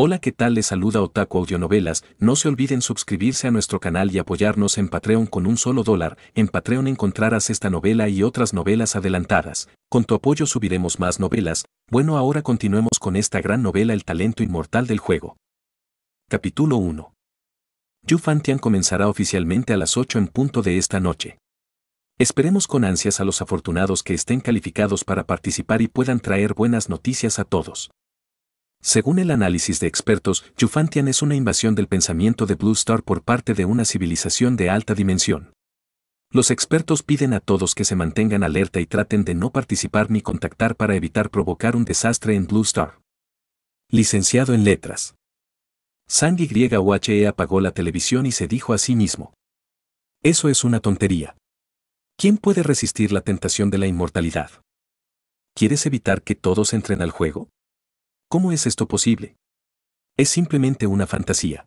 Hola, ¿qué tal? Les saluda Otaku Audionovelas. No se olviden suscribirse a nuestro canal y apoyarnos en Patreon con un solo dólar. En Patreon encontrarás esta novela y otras novelas adelantadas. Con tu apoyo subiremos más novelas. Bueno, ahora continuemos con esta gran novela El talento inmortal del juego. Capítulo 1. Yu Fantian comenzará oficialmente a las 8 en punto de esta noche. Esperemos con ansias a los afortunados que estén calificados para participar y puedan traer buenas noticias a todos. Según el análisis de expertos, Yufantian es una invasión del pensamiento de Blue Star por parte de una civilización de alta dimensión. Los expertos piden a todos que se mantengan alerta y traten de no participar ni contactar para evitar provocar un desastre en Blue Star. Licenciado en Letras. Sandy YUHE apagó la televisión y se dijo a sí mismo. Eso es una tontería. ¿Quién puede resistir la tentación de la inmortalidad? ¿Quieres evitar que todos entren al juego? ¿Cómo es esto posible? Es simplemente una fantasía.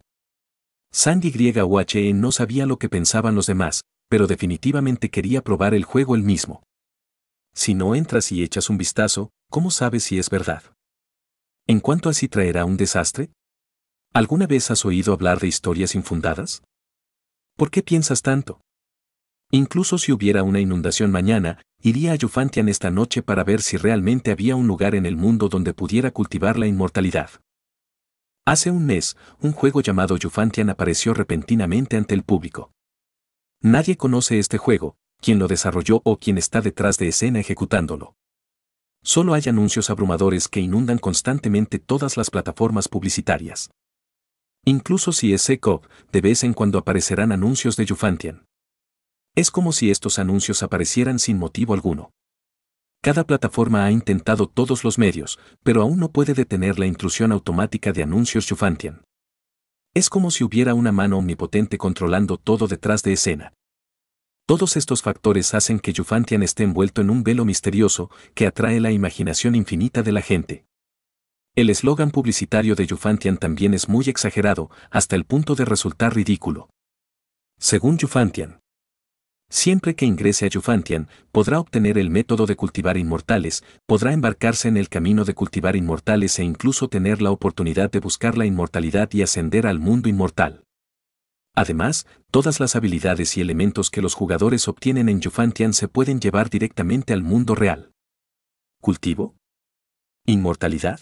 Sandy YUHE no sabía lo que pensaban los demás, pero definitivamente quería probar el juego él mismo. Si no entras y echas un vistazo, ¿cómo sabes si es verdad? ¿En cuanto a traerá un desastre? ¿Alguna vez has oído hablar de historias infundadas? ¿Por qué piensas tanto? Incluso si hubiera una inundación mañana, iría a Yufantian esta noche para ver si realmente había un lugar en el mundo donde pudiera cultivar la inmortalidad. Hace un mes, un juego llamado Yufantian apareció repentinamente ante el público. Nadie conoce este juego, quien lo desarrolló o quien está detrás de escena ejecutándolo. Solo hay anuncios abrumadores que inundan constantemente todas las plataformas publicitarias. Incluso si es SECO, de vez en cuando aparecerán anuncios de Yufantian. Es como si estos anuncios aparecieran sin motivo alguno. Cada plataforma ha intentado todos los medios, pero aún no puede detener la intrusión automática de anuncios Yufantian. Es como si hubiera una mano omnipotente controlando todo detrás de escena. Todos estos factores hacen que Yufantian esté envuelto en un velo misterioso que atrae la imaginación infinita de la gente. El eslogan publicitario de Yufantian también es muy exagerado, hasta el punto de resultar ridículo. Según Yufantian, Siempre que ingrese a Yufantian, podrá obtener el método de cultivar inmortales, podrá embarcarse en el camino de cultivar inmortales e incluso tener la oportunidad de buscar la inmortalidad y ascender al mundo inmortal. Además, todas las habilidades y elementos que los jugadores obtienen en Yufantian se pueden llevar directamente al mundo real. ¿Cultivo? ¿Inmortalidad?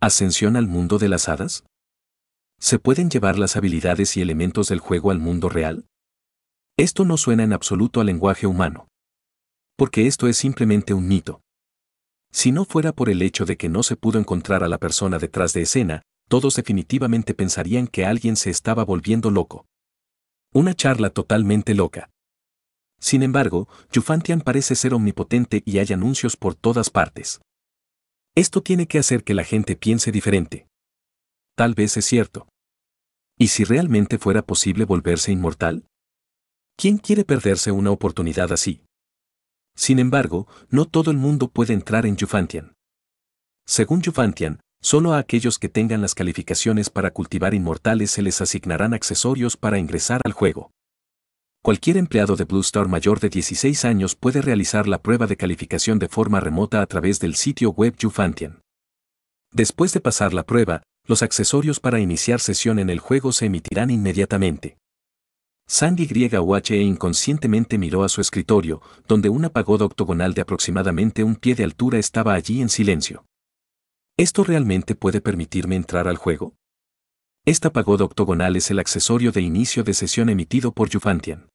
¿Ascensión al mundo de las hadas? ¿Se pueden llevar las habilidades y elementos del juego al mundo real? Esto no suena en absoluto al lenguaje humano. Porque esto es simplemente un mito. Si no fuera por el hecho de que no se pudo encontrar a la persona detrás de escena, todos definitivamente pensarían que alguien se estaba volviendo loco. Una charla totalmente loca. Sin embargo, Yufantian parece ser omnipotente y hay anuncios por todas partes. Esto tiene que hacer que la gente piense diferente. Tal vez es cierto. ¿Y si realmente fuera posible volverse inmortal? ¿Quién quiere perderse una oportunidad así? Sin embargo, no todo el mundo puede entrar en Yufantian. Según Yufantian, solo a aquellos que tengan las calificaciones para cultivar inmortales se les asignarán accesorios para ingresar al juego. Cualquier empleado de Blue Star mayor de 16 años puede realizar la prueba de calificación de forma remota a través del sitio web Yufantian. Después de pasar la prueba, los accesorios para iniciar sesión en el juego se emitirán inmediatamente. Sandy YUHE inconscientemente miró a su escritorio, donde una pagoda octogonal de aproximadamente un pie de altura estaba allí en silencio. ¿Esto realmente puede permitirme entrar al juego? Esta pagoda octogonal es el accesorio de inicio de sesión emitido por Yufantian.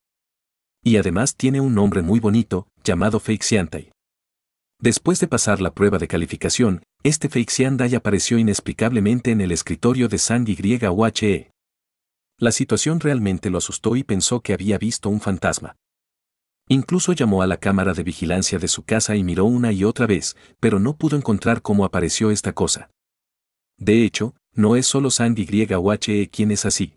Y además tiene un nombre muy bonito, llamado Feixiantai. Después de pasar la prueba de calificación, este Feixiantai apareció inexplicablemente en el escritorio de Sandy YUHE. La situación realmente lo asustó y pensó que había visto un fantasma. Incluso llamó a la cámara de vigilancia de su casa y miró una y otra vez, pero no pudo encontrar cómo apareció esta cosa. De hecho, no es solo Sandy YUHE quien es así.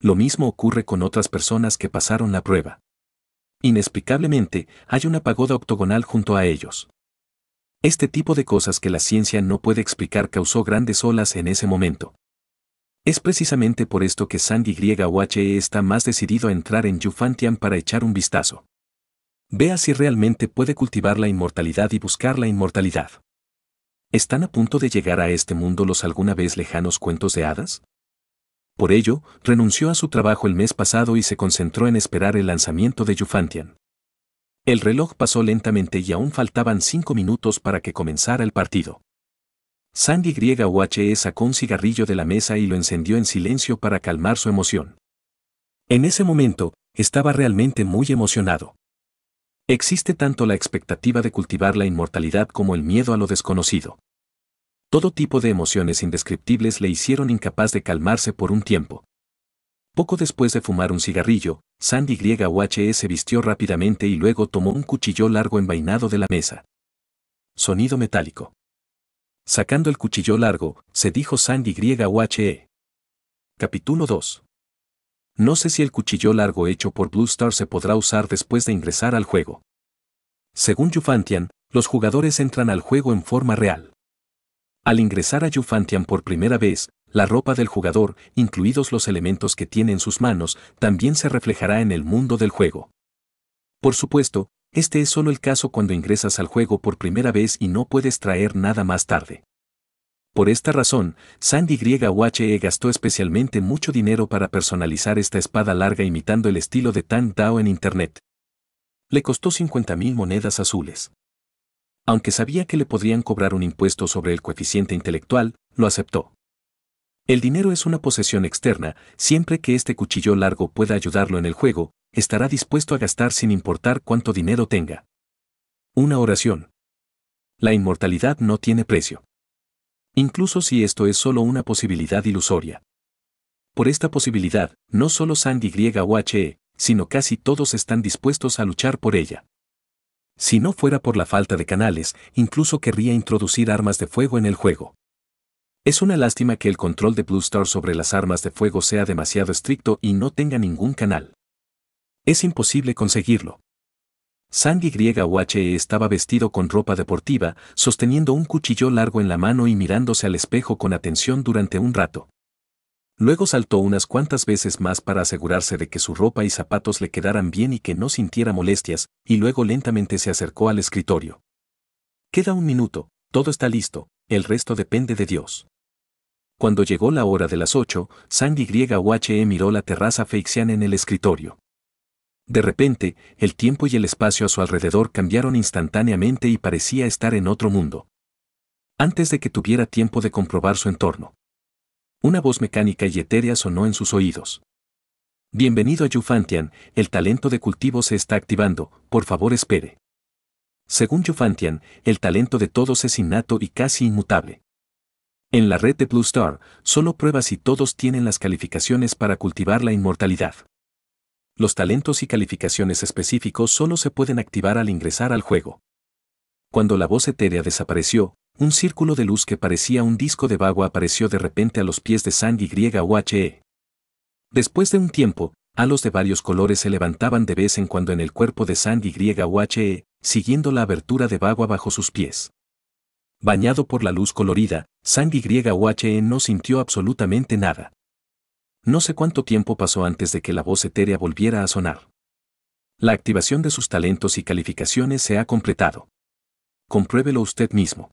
Lo mismo ocurre con otras personas que pasaron la prueba. Inexplicablemente, hay una pagoda octogonal junto a ellos. Este tipo de cosas que la ciencia no puede explicar causó grandes olas en ese momento. Es precisamente por esto que Sandy YUHE está más decidido a entrar en Yufantian para echar un vistazo. Vea si realmente puede cultivar la inmortalidad y buscar la inmortalidad. ¿Están a punto de llegar a este mundo los alguna vez lejanos cuentos de hadas? Por ello, renunció a su trabajo el mes pasado y se concentró en esperar el lanzamiento de Yufantian. El reloj pasó lentamente y aún faltaban cinco minutos para que comenzara el partido. Sandy YUHE sacó un cigarrillo de la mesa y lo encendió en silencio para calmar su emoción. En ese momento, estaba realmente muy emocionado. Existe tanto la expectativa de cultivar la inmortalidad como el miedo a lo desconocido. Todo tipo de emociones indescriptibles le hicieron incapaz de calmarse por un tiempo. Poco después de fumar un cigarrillo, Sandy YUHE se vistió rápidamente y luego tomó un cuchillo largo envainado de la mesa. Sonido metálico. Sacando el cuchillo largo, se dijo Sandy YUHE. Capítulo 2. No sé si el cuchillo largo hecho por Blue Star se podrá usar después de ingresar al juego. Según Yufantian, los jugadores entran al juego en forma real. Al ingresar a Yufantian por primera vez, la ropa del jugador, incluidos los elementos que tiene en sus manos, también se reflejará en el mundo del juego. Por supuesto, este es solo el caso cuando ingresas al juego por primera vez y no puedes traer nada más tarde. Por esta razón, Sandy YUHE gastó especialmente mucho dinero para personalizar esta espada larga imitando el estilo de Tang Dao en Internet. Le costó 50.000 monedas azules. Aunque sabía que le podrían cobrar un impuesto sobre el coeficiente intelectual, lo aceptó. El dinero es una posesión externa, siempre que este cuchillo largo pueda ayudarlo en el juego, estará dispuesto a gastar sin importar cuánto dinero tenga. Una oración. La inmortalidad no tiene precio. Incluso si esto es solo una posibilidad ilusoria. Por esta posibilidad, no solo Sandy YUHE, sino casi todos están dispuestos a luchar por ella. Si no fuera por la falta de canales, incluso querría introducir armas de fuego en el juego. Es una lástima que el control de Blue Star sobre las armas de fuego sea demasiado estricto y no tenga ningún canal. Es imposible conseguirlo. Sandy YUHE estaba vestido con ropa deportiva, sosteniendo un cuchillo largo en la mano y mirándose al espejo con atención durante un rato. Luego saltó unas cuantas veces más para asegurarse de que su ropa y zapatos le quedaran bien y que no sintiera molestias, y luego lentamente se acercó al escritorio. Queda un minuto, todo está listo, el resto depende de Dios. Cuando llegó la hora de las ocho, Sandy YUHE miró la terraza feixiana en el escritorio. De repente, el tiempo y el espacio a su alrededor cambiaron instantáneamente y parecía estar en otro mundo. Antes de que tuviera tiempo de comprobar su entorno. Una voz mecánica y etérea sonó en sus oídos. Bienvenido a Yufantian, el talento de cultivo se está activando, por favor espere. Según Yufantian, el talento de todos es innato y casi inmutable. En la red de Blue Star, solo prueba si todos tienen las calificaciones para cultivar la inmortalidad. Los talentos y calificaciones específicos solo se pueden activar al ingresar al juego. Cuando la voz etérea desapareció, un círculo de luz que parecía un disco de vago apareció de repente a los pies de Sandy YUHE. Después de un tiempo, halos de varios colores se levantaban de vez en cuando en el cuerpo de Sandy YUHE, siguiendo la abertura de vago bajo sus pies. Bañado por la luz colorida, Sandy YUHE no sintió absolutamente nada. No sé cuánto tiempo pasó antes de que la voz etérea volviera a sonar. La activación de sus talentos y calificaciones se ha completado. Compruébelo usted mismo.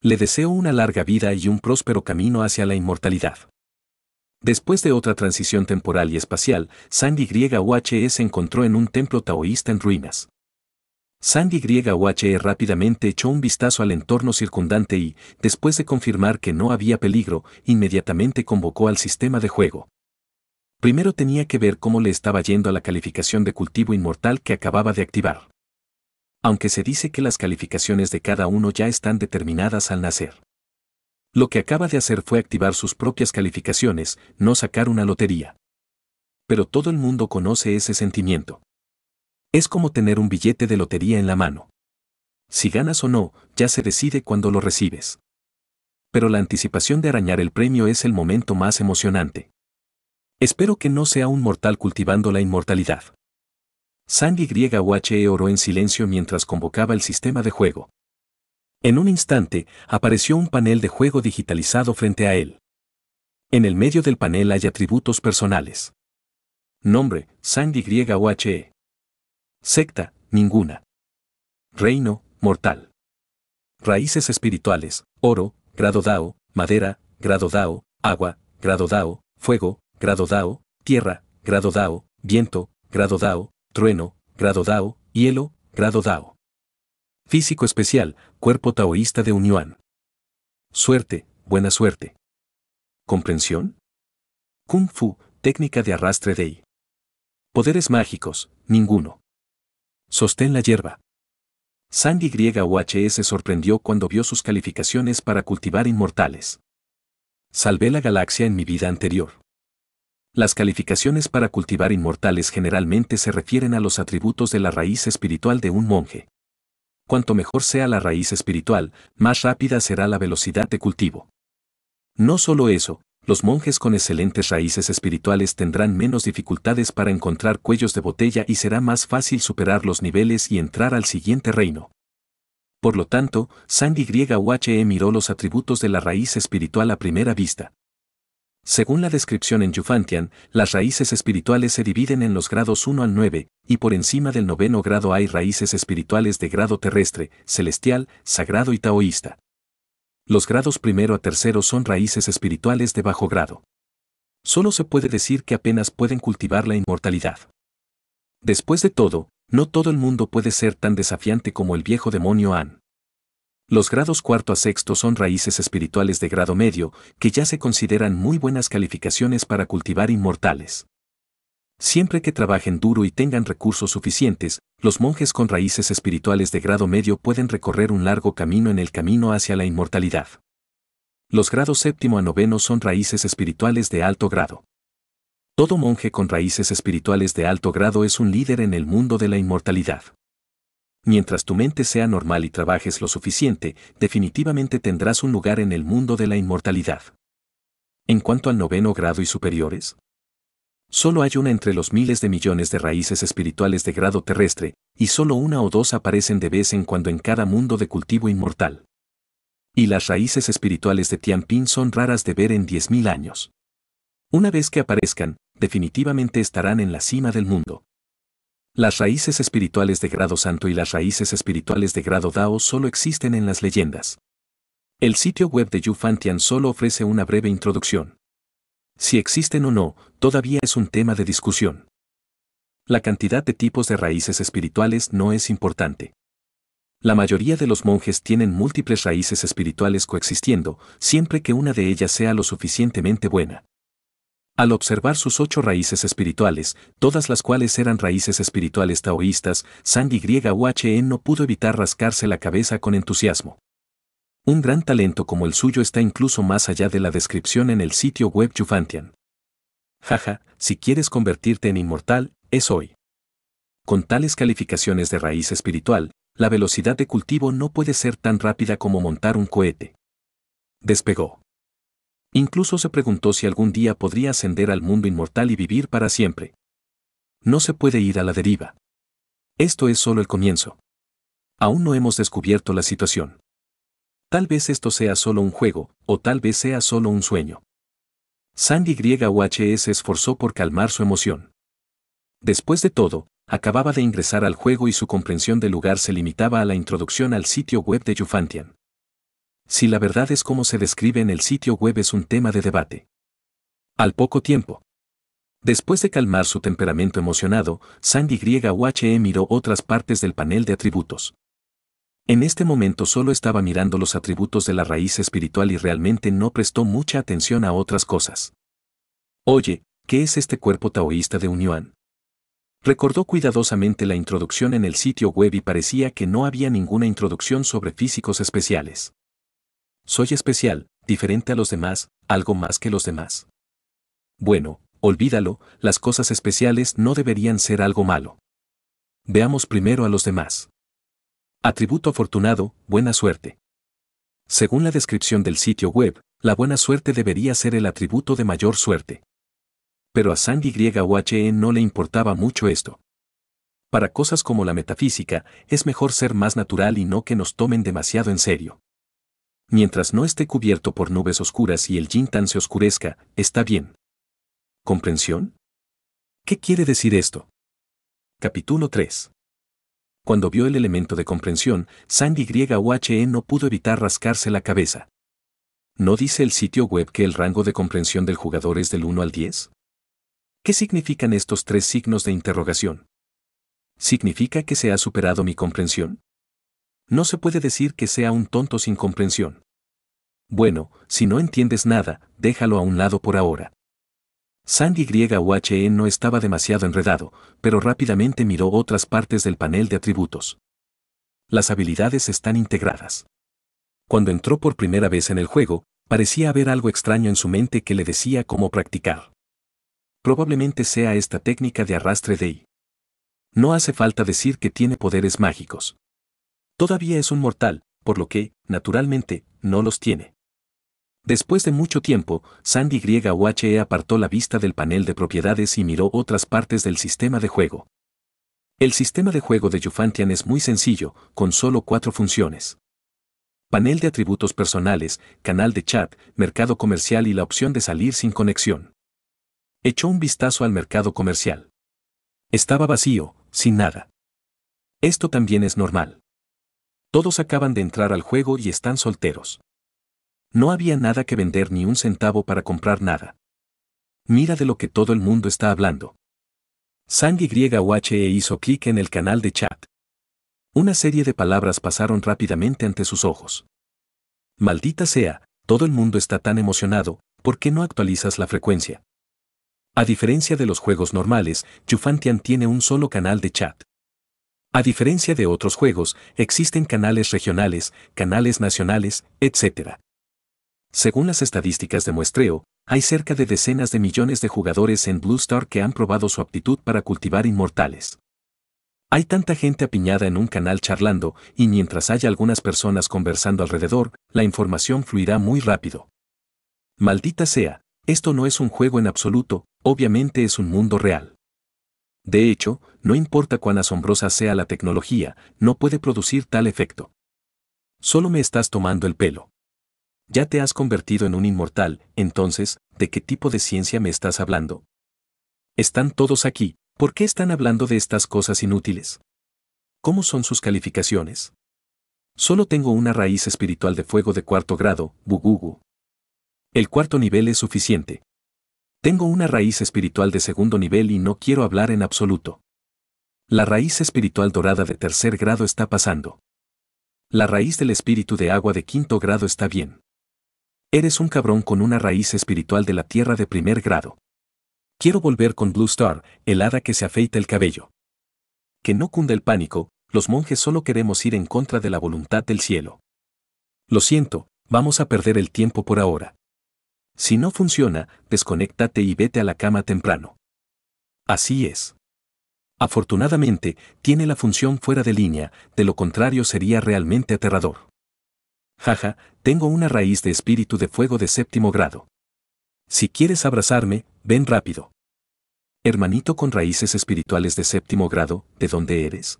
Le deseo una larga vida y un próspero camino hacia la inmortalidad. Después de otra transición temporal y espacial, Sandy YUHE se encontró en un templo taoísta en ruinas. Sandy YUHE rápidamente echó un vistazo al entorno circundante y, después de confirmar que no había peligro, inmediatamente convocó al sistema de juego. Primero tenía que ver cómo le estaba yendo a la calificación de cultivo inmortal que acababa de activar. Aunque se dice que las calificaciones de cada uno ya están determinadas al nacer. Lo que acaba de hacer fue activar sus propias calificaciones, no sacar una lotería. Pero todo el mundo conoce ese sentimiento. Es como tener un billete de lotería en la mano. Si ganas o no, ya se decide cuando lo recibes. Pero la anticipación de arañar el premio es el momento más emocionante. Espero que no sea un mortal cultivando la inmortalidad. Sandy YUHE oró en silencio mientras convocaba el sistema de juego. En un instante, apareció un panel de juego digitalizado frente a él. En el medio del panel hay atributos personales. Nombre, Sandy YUHE. Secta, ninguna. Reino, mortal. Raíces espirituales, oro, grado Dao, madera, grado Dao, agua, grado Dao, fuego, grado Dao, tierra, grado Dao, viento, grado Dao, trueno, grado Dao, hielo, grado Dao. Físico especial, cuerpo taoísta de Unyuan. Suerte, buena suerte. ¿Comprensión? Kung Fu, técnica de arrastre de Poderes mágicos, ninguno. Sostén la hierba. Sandy YUH se sorprendió cuando vio sus calificaciones para cultivar inmortales. Salvé la galaxia en mi vida anterior. Las calificaciones para cultivar inmortales generalmente se refieren a los atributos de la raíz espiritual de un monje. Cuanto mejor sea la raíz espiritual, más rápida será la velocidad de cultivo. No solo eso, los monjes con excelentes raíces espirituales tendrán menos dificultades para encontrar cuellos de botella y será más fácil superar los niveles y entrar al siguiente reino. Por lo tanto, Sandy YUHE miró los atributos de la raíz espiritual a primera vista. Según la descripción en Yufantian, las raíces espirituales se dividen en los grados 1 al 9, y por encima del noveno grado hay raíces espirituales de grado terrestre, celestial, sagrado y taoísta. Los grados primero a tercero son raíces espirituales de bajo grado. Solo se puede decir que apenas pueden cultivar la inmortalidad. Después de todo, no todo el mundo puede ser tan desafiante como el viejo demonio An. Los grados cuarto a sexto son raíces espirituales de grado medio, que ya se consideran muy buenas calificaciones para cultivar inmortales. Siempre que trabajen duro y tengan recursos suficientes, los monjes con raíces espirituales de grado medio pueden recorrer un largo camino en el camino hacia la inmortalidad. Los grados séptimo a noveno son raíces espirituales de alto grado. Todo monje con raíces espirituales de alto grado es un líder en el mundo de la inmortalidad. Mientras tu mente sea normal y trabajes lo suficiente, definitivamente tendrás un lugar en el mundo de la inmortalidad. En cuanto al noveno grado y superiores, Solo hay una entre los miles de millones de raíces espirituales de grado terrestre, y solo una o dos aparecen de vez en cuando en cada mundo de cultivo inmortal. Y las raíces espirituales de Tianping son raras de ver en 10.000 años. Una vez que aparezcan, definitivamente estarán en la cima del mundo. Las raíces espirituales de grado santo y las raíces espirituales de grado Dao solo existen en las leyendas. El sitio web de Yu Fantian solo ofrece una breve introducción. Si existen o no, todavía es un tema de discusión. La cantidad de tipos de raíces espirituales no es importante. La mayoría de los monjes tienen múltiples raíces espirituales coexistiendo, siempre que una de ellas sea lo suficientemente buena. Al observar sus ocho raíces espirituales, todas las cuales eran raíces espirituales taoístas, Sandy YUHE no pudo evitar rascarse la cabeza con entusiasmo. Un gran talento como el suyo está incluso más allá de la descripción en el sitio web Yufantian. Jaja, si quieres convertirte en inmortal, es hoy. Con tales calificaciones de raíz espiritual, la velocidad de cultivo no puede ser tan rápida como montar un cohete. Despegó. Incluso se preguntó si algún día podría ascender al mundo inmortal y vivir para siempre. No se puede ir a la deriva. Esto es solo el comienzo. Aún no hemos descubierto la situación. Tal vez esto sea solo un juego, o tal vez sea solo un sueño. Sandy YUHE se esforzó por calmar su emoción. Después de todo, acababa de ingresar al juego y su comprensión del lugar se limitaba a la introducción al sitio web de Yufantian. Si la verdad es como se describe en el sitio web es un tema de debate. Al poco tiempo. Después de calmar su temperamento emocionado, Sandy YUHE miró otras partes del panel de atributos. En este momento solo estaba mirando los atributos de la raíz espiritual y realmente no prestó mucha atención a otras cosas. Oye, ¿qué es este cuerpo taoísta de Unión? Recordó cuidadosamente la introducción en el sitio web y parecía que no había ninguna introducción sobre físicos especiales. Soy especial, diferente a los demás, algo más que los demás. Bueno, olvídalo, las cosas especiales no deberían ser algo malo. Veamos primero a los demás. Atributo afortunado, buena suerte. Según la descripción del sitio web, la buena suerte debería ser el atributo de mayor suerte. Pero a Sandy YUHE no le importaba mucho esto. Para cosas como la metafísica, es mejor ser más natural y no que nos tomen demasiado en serio. Mientras no esté cubierto por nubes oscuras y el tan se oscurezca, está bien. ¿Comprensión? ¿Qué quiere decir esto? Capítulo 3. Cuando vio el elemento de comprensión, Sandy YUHE no pudo evitar rascarse la cabeza. ¿No dice el sitio web que el rango de comprensión del jugador es del 1 al 10? ¿Qué significan estos tres signos de interrogación? ¿Significa que se ha superado mi comprensión? No se puede decir que sea un tonto sin comprensión. Bueno, si no entiendes nada, déjalo a un lado por ahora. Sandy YUHE no estaba demasiado enredado, pero rápidamente miró otras partes del panel de atributos. Las habilidades están integradas. Cuando entró por primera vez en el juego, parecía haber algo extraño en su mente que le decía cómo practicar. Probablemente sea esta técnica de arrastre de I. No hace falta decir que tiene poderes mágicos. Todavía es un mortal, por lo que, naturalmente, no los tiene. Después de mucho tiempo, Sandy YUHE apartó la vista del panel de propiedades y miró otras partes del sistema de juego. El sistema de juego de Yufantian es muy sencillo, con solo cuatro funciones. Panel de atributos personales, canal de chat, mercado comercial y la opción de salir sin conexión. Echó un vistazo al mercado comercial. Estaba vacío, sin nada. Esto también es normal. Todos acaban de entrar al juego y están solteros. No había nada que vender ni un centavo para comprar nada. Mira de lo que todo el mundo está hablando. Sandy YUHE hizo clic en el canal de chat. Una serie de palabras pasaron rápidamente ante sus ojos. Maldita sea, todo el mundo está tan emocionado, ¿por qué no actualizas la frecuencia? A diferencia de los juegos normales, Yufantian tiene un solo canal de chat. A diferencia de otros juegos, existen canales regionales, canales nacionales, etc. Según las estadísticas de muestreo, hay cerca de decenas de millones de jugadores en Blue Star que han probado su aptitud para cultivar inmortales. Hay tanta gente apiñada en un canal charlando, y mientras haya algunas personas conversando alrededor, la información fluirá muy rápido. Maldita sea, esto no es un juego en absoluto, obviamente es un mundo real. De hecho, no importa cuán asombrosa sea la tecnología, no puede producir tal efecto. Solo me estás tomando el pelo. Ya te has convertido en un inmortal, entonces, ¿de qué tipo de ciencia me estás hablando? Están todos aquí, ¿por qué están hablando de estas cosas inútiles? ¿Cómo son sus calificaciones? Solo tengo una raíz espiritual de fuego de cuarto grado, bugugu. El cuarto nivel es suficiente. Tengo una raíz espiritual de segundo nivel y no quiero hablar en absoluto. La raíz espiritual dorada de tercer grado está pasando. La raíz del espíritu de agua de quinto grado está bien. Eres un cabrón con una raíz espiritual de la tierra de primer grado. Quiero volver con Blue Star, el hada que se afeita el cabello. Que no cunde el pánico, los monjes solo queremos ir en contra de la voluntad del cielo. Lo siento, vamos a perder el tiempo por ahora. Si no funciona, desconéctate y vete a la cama temprano. Así es. Afortunadamente, tiene la función fuera de línea, de lo contrario sería realmente aterrador. Jaja, tengo una raíz de espíritu de fuego de séptimo grado. Si quieres abrazarme, ven rápido. Hermanito con raíces espirituales de séptimo grado, ¿de dónde eres?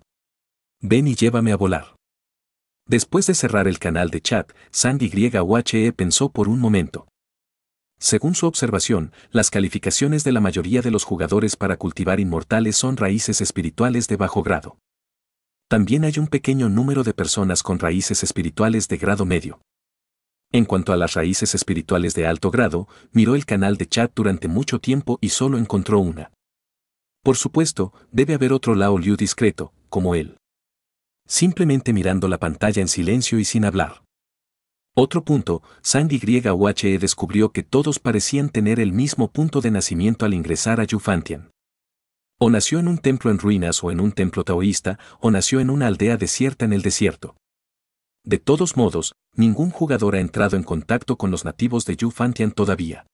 Ven y llévame a volar. Después de cerrar el canal de chat, Sandy YUHE pensó por un momento. Según su observación, las calificaciones de la mayoría de los jugadores para cultivar inmortales son raíces espirituales de bajo grado también hay un pequeño número de personas con raíces espirituales de grado medio. En cuanto a las raíces espirituales de alto grado, miró el canal de chat durante mucho tiempo y solo encontró una. Por supuesto, debe haber otro Lao Liu discreto, como él. Simplemente mirando la pantalla en silencio y sin hablar. Otro punto, Sandy YUHE descubrió que todos parecían tener el mismo punto de nacimiento al ingresar a Yufantian. O nació en un templo en ruinas o en un templo taoísta, o nació en una aldea desierta en el desierto. De todos modos, ningún jugador ha entrado en contacto con los nativos de Yufantian todavía.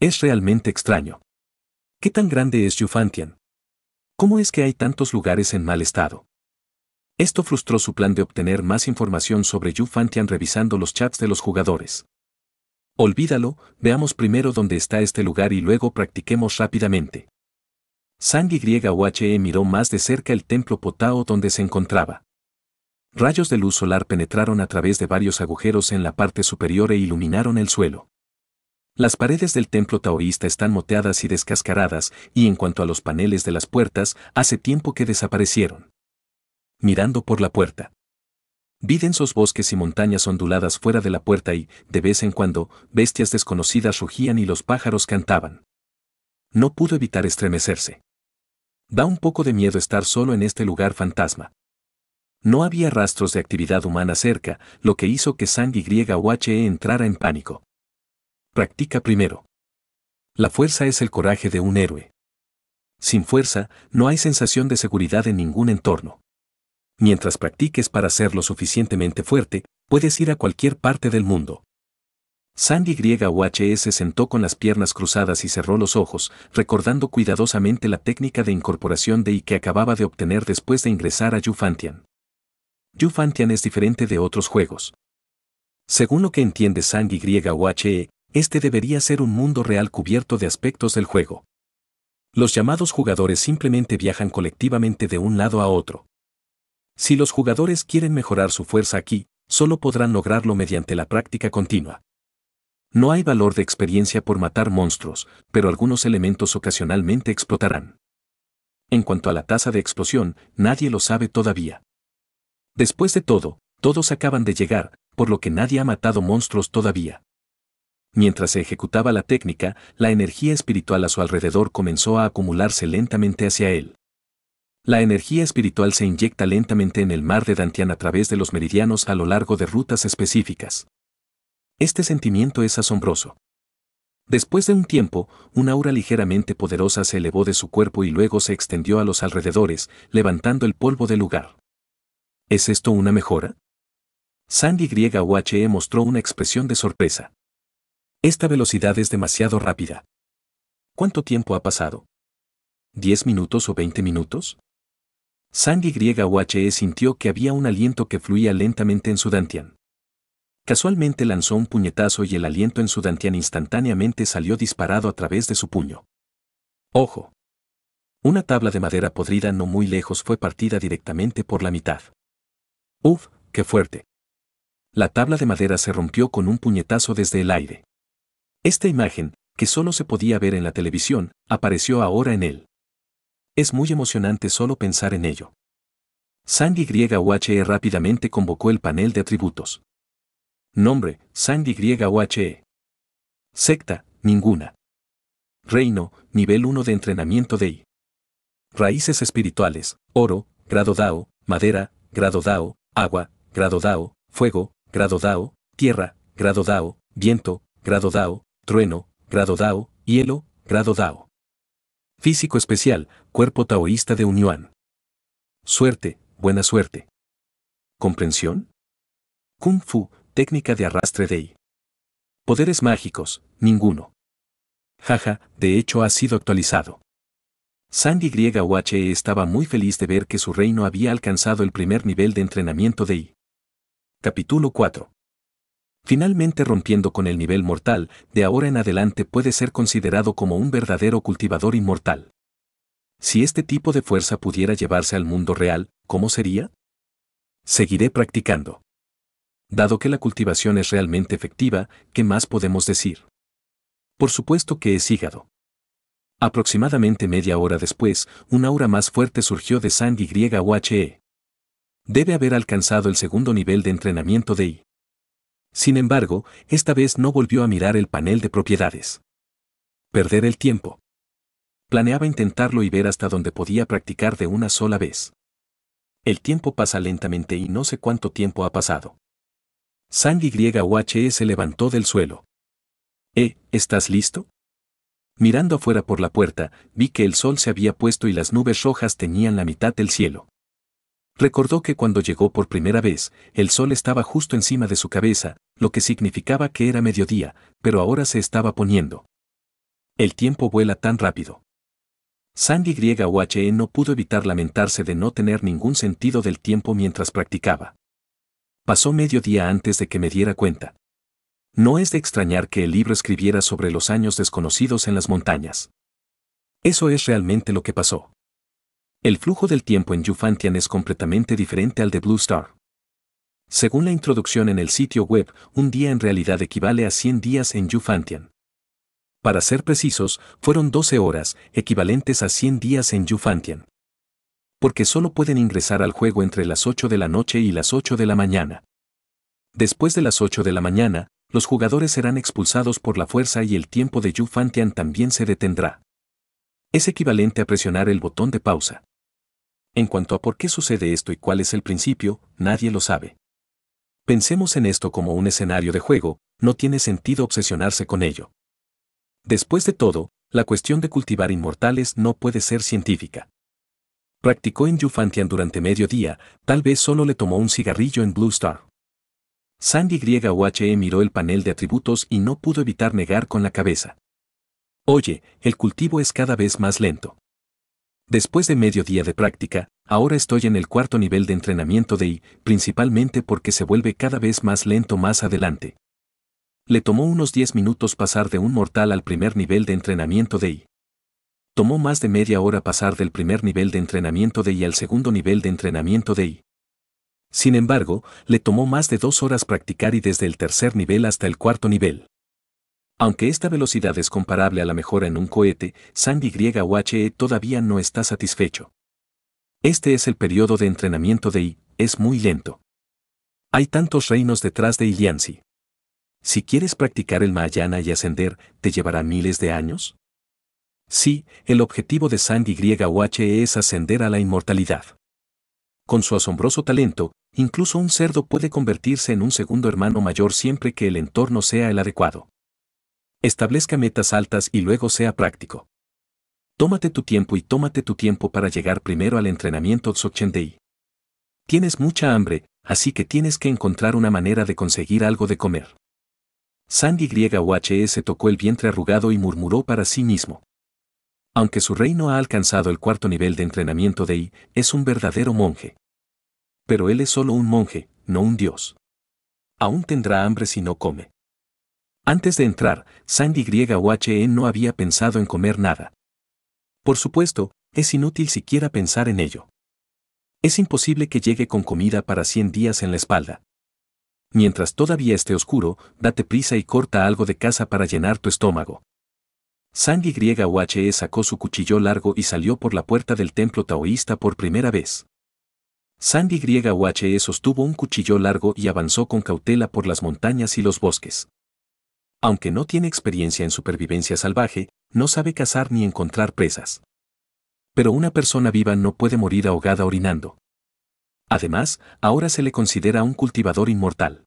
Es realmente extraño. ¿Qué tan grande es Yufantian? ¿Cómo es que hay tantos lugares en mal estado? Esto frustró su plan de obtener más información sobre Yufantian revisando los chats de los jugadores. Olvídalo, veamos primero dónde está este lugar y luego practiquemos rápidamente. Sandy YUHE miró más de cerca el templo Potao donde se encontraba. Rayos de luz solar penetraron a través de varios agujeros en la parte superior e iluminaron el suelo. Las paredes del templo taoísta están moteadas y descascaradas, y en cuanto a los paneles de las puertas, hace tiempo que desaparecieron. mirando por la puerta. Vi densos bosques y montañas onduladas fuera de la puerta y, de vez en cuando, bestias desconocidas rugían y los pájaros cantaban. No pudo evitar estremecerse. Da un poco de miedo estar solo en este lugar fantasma. No había rastros de actividad humana cerca, lo que hizo que Sang YHE entrara en pánico. Practica primero. La fuerza es el coraje de un héroe. Sin fuerza, no hay sensación de seguridad en ningún entorno. Mientras practiques para ser lo suficientemente fuerte, puedes ir a cualquier parte del mundo. Sandy YHS se sentó con las piernas cruzadas y cerró los ojos, recordando cuidadosamente la técnica de incorporación de I que acababa de obtener después de ingresar a Yufantian. Yufantian es diferente de otros juegos. Según lo que entiende Sandy YHE, este debería ser un mundo real cubierto de aspectos del juego. Los llamados jugadores simplemente viajan colectivamente de un lado a otro. Si los jugadores quieren mejorar su fuerza aquí, solo podrán lograrlo mediante la práctica continua. No hay valor de experiencia por matar monstruos, pero algunos elementos ocasionalmente explotarán. En cuanto a la tasa de explosión, nadie lo sabe todavía. Después de todo, todos acaban de llegar, por lo que nadie ha matado monstruos todavía. Mientras se ejecutaba la técnica, la energía espiritual a su alrededor comenzó a acumularse lentamente hacia él. La energía espiritual se inyecta lentamente en el mar de Dantian a través de los meridianos a lo largo de rutas específicas. Este sentimiento es asombroso. Después de un tiempo, una aura ligeramente poderosa se elevó de su cuerpo y luego se extendió a los alrededores, levantando el polvo del lugar. ¿Es esto una mejora? Sandy YHE mostró una expresión de sorpresa. Esta velocidad es demasiado rápida. ¿Cuánto tiempo ha pasado? ¿10 minutos o 20 minutos? Sandy YHE sintió que había un aliento que fluía lentamente en su dantian. Casualmente lanzó un puñetazo y el aliento en su dantian instantáneamente salió disparado a través de su puño. Ojo. Una tabla de madera podrida no muy lejos fue partida directamente por la mitad. Uf, qué fuerte. La tabla de madera se rompió con un puñetazo desde el aire. Esta imagen, que solo se podía ver en la televisión, apareció ahora en él. Es muy emocionante solo pensar en ello. Sandy YHE rápidamente convocó el panel de atributos. Nombre, Sandy YHE. Secta, ninguna. Reino, nivel 1 de entrenamiento de I. Raíces espirituales, oro, grado DAO, madera, grado DAO, agua, grado DAO, fuego, grado DAO, tierra, grado DAO, viento, grado DAO, trueno, grado Dao, hielo, grado Dao. Físico especial, cuerpo taoísta de unión. Suerte, buena suerte. Comprensión. Kung Fu, técnica de arrastre de Poderes mágicos, ninguno. Jaja, de hecho ha sido actualizado. Sandy YHE estaba muy feliz de ver que su reino había alcanzado el primer nivel de entrenamiento de I. Capítulo 4. Finalmente rompiendo con el nivel mortal, de ahora en adelante puede ser considerado como un verdadero cultivador inmortal. Si este tipo de fuerza pudiera llevarse al mundo real, ¿cómo sería? Seguiré practicando. Dado que la cultivación es realmente efectiva, ¿qué más podemos decir? Por supuesto que es hígado. Aproximadamente media hora después, un aura más fuerte surgió de Sandy YHE. Debe haber alcanzado el segundo nivel de entrenamiento de I. Sin embargo, esta vez no volvió a mirar el panel de propiedades. Perder el tiempo. Planeaba intentarlo y ver hasta dónde podía practicar de una sola vez. El tiempo pasa lentamente y no sé cuánto tiempo ha pasado. Sandy YHE se levantó del suelo. ¿Eh, estás listo? Mirando afuera por la puerta, vi que el sol se había puesto y las nubes rojas teñían la mitad del cielo. Recordó que cuando llegó por primera vez, el sol estaba justo encima de su cabeza, lo que significaba que era mediodía, pero ahora se estaba poniendo. El tiempo vuela tan rápido. Sandy YHE no pudo evitar lamentarse de no tener ningún sentido del tiempo mientras practicaba. Pasó mediodía antes de que me diera cuenta. No es de extrañar que el libro escribiera sobre los años desconocidos en las montañas. Eso es realmente lo que pasó. El flujo del tiempo en Yufantian es completamente diferente al de Blue Star. Según la introducción en el sitio web, un día en realidad equivale a 100 días en Yufantian. Para ser precisos, fueron 12 horas, equivalentes a 100 días en Yufantian. Porque solo pueden ingresar al juego entre las 8 de la noche y las 8 de la mañana. Después de las 8 de la mañana, los jugadores serán expulsados por la fuerza y el tiempo de Yu Fantian también se detendrá. Es equivalente a presionar el botón de pausa. En cuanto a por qué sucede esto y cuál es el principio, nadie lo sabe. Pensemos en esto como un escenario de juego, no tiene sentido obsesionarse con ello. Después de todo, la cuestión de cultivar inmortales no puede ser científica. Practicó en Yufantian durante medio día, tal vez solo le tomó un cigarrillo en Blue Star. Sandy YUHE miró el panel de atributos y no pudo evitar negar con la cabeza. Oye, el cultivo es cada vez más lento. Después de medio día de práctica, ahora estoy en el cuarto nivel de entrenamiento de I, principalmente porque se vuelve cada vez más lento más adelante. Le tomó unos 10 minutos pasar de un mortal al primer nivel de entrenamiento de I. Tomó más de media hora pasar del primer nivel de entrenamiento de I al segundo nivel de entrenamiento de I. Sin embargo, le tomó más de dos horas practicar y desde el tercer nivel hasta el cuarto nivel. Aunque esta velocidad es comparable a la mejora en un cohete, Sandy YUHE todavía no está satisfecho. Este es el periodo de entrenamiento de I, es muy lento. Hay tantos reinos detrás de Iliansi. Si quieres practicar el Mahayana y ascender, ¿te llevará miles de años? Sí, el objetivo de Sandy YUHE es ascender a la inmortalidad. Con su asombroso talento, incluso un cerdo puede convertirse en un segundo hermano mayor siempre que el entorno sea el adecuado. Establezca metas altas y luego sea práctico. Tómate tu tiempo y tómate tu tiempo para llegar primero al entrenamiento Dzogchen Tienes mucha hambre, así que tienes que encontrar una manera de conseguir algo de comer. Sandy YUHS tocó el vientre arrugado y murmuró para sí mismo. Aunque su reino ha alcanzado el cuarto nivel de entrenamiento de I, es un verdadero monje. Pero él es solo un monje, no un dios. Aún tendrá hambre si no come. Antes de entrar, Sandy YUHE no había pensado en comer nada. Por supuesto, es inútil siquiera pensar en ello. Es imposible que llegue con comida para 100 días en la espalda. Mientras todavía esté oscuro, date prisa y corta algo de caza para llenar tu estómago. Sandy YUHE sacó su cuchillo largo y salió por la puerta del templo taoísta por primera vez. Sandy YUHE sostuvo un cuchillo largo y avanzó con cautela por las montañas y los bosques. Aunque no tiene experiencia en supervivencia salvaje, no sabe cazar ni encontrar presas. Pero una persona viva no puede morir ahogada orinando. Además, ahora se le considera un cultivador inmortal.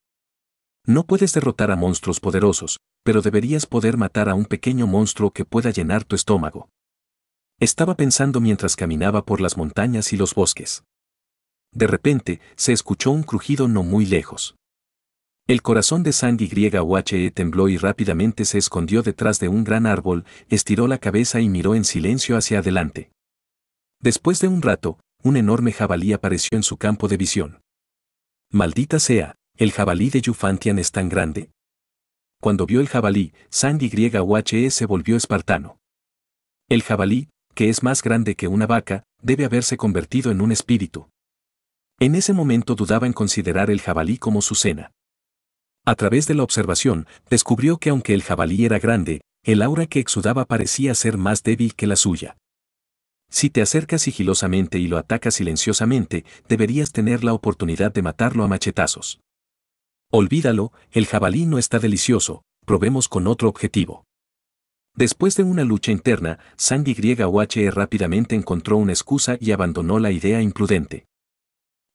No puedes derrotar a monstruos poderosos, pero deberías poder matar a un pequeño monstruo que pueda llenar tu estómago. Estaba pensando mientras caminaba por las montañas y los bosques. De repente, se escuchó un crujido no muy lejos. El corazón de Sandy YUHE tembló y rápidamente se escondió detrás de un gran árbol, estiró la cabeza y miró en silencio hacia adelante. Después de un rato, un enorme jabalí apareció en su campo de visión. Maldita sea, ¿el jabalí de Yufantian es tan grande? Cuando vio el jabalí, Sandy YUHE se volvió espartano. El jabalí, que es más grande que una vaca, debe haberse convertido en un espíritu. En ese momento dudaba en considerar el jabalí como su cena. A través de la observación, descubrió que aunque el jabalí era grande, el aura que exudaba parecía ser más débil que la suya. Si te acercas sigilosamente y lo atacas silenciosamente, deberías tener la oportunidad de matarlo a machetazos. Olvídalo, el jabalí no está delicioso, probemos con otro objetivo. Después de una lucha interna, Sandy YUHE rápidamente encontró una excusa y abandonó la idea imprudente.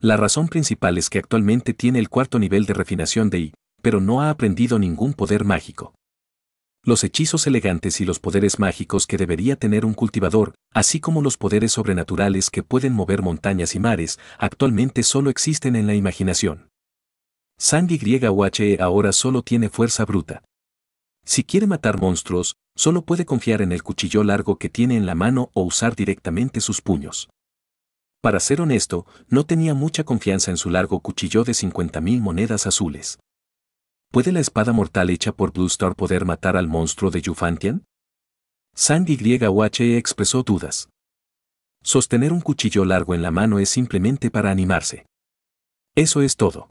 La razón principal es que actualmente tiene el cuarto nivel de refinación de I, pero no ha aprendido ningún poder mágico. Los hechizos elegantes y los poderes mágicos que debería tener un cultivador, así como los poderes sobrenaturales que pueden mover montañas y mares, actualmente solo existen en la imaginación. Sandy YUHE ahora solo tiene fuerza bruta. Si quiere matar monstruos, solo puede confiar en el cuchillo largo que tiene en la mano o usar directamente sus puños. Para ser honesto, no tenía mucha confianza en su largo cuchillo de 50.000 monedas azules. ¿Puede la espada mortal hecha por Blue Star poder matar al monstruo de Yufantian? Sandy YUHE expresó dudas. Sostener un cuchillo largo en la mano es simplemente para animarse. Eso es todo.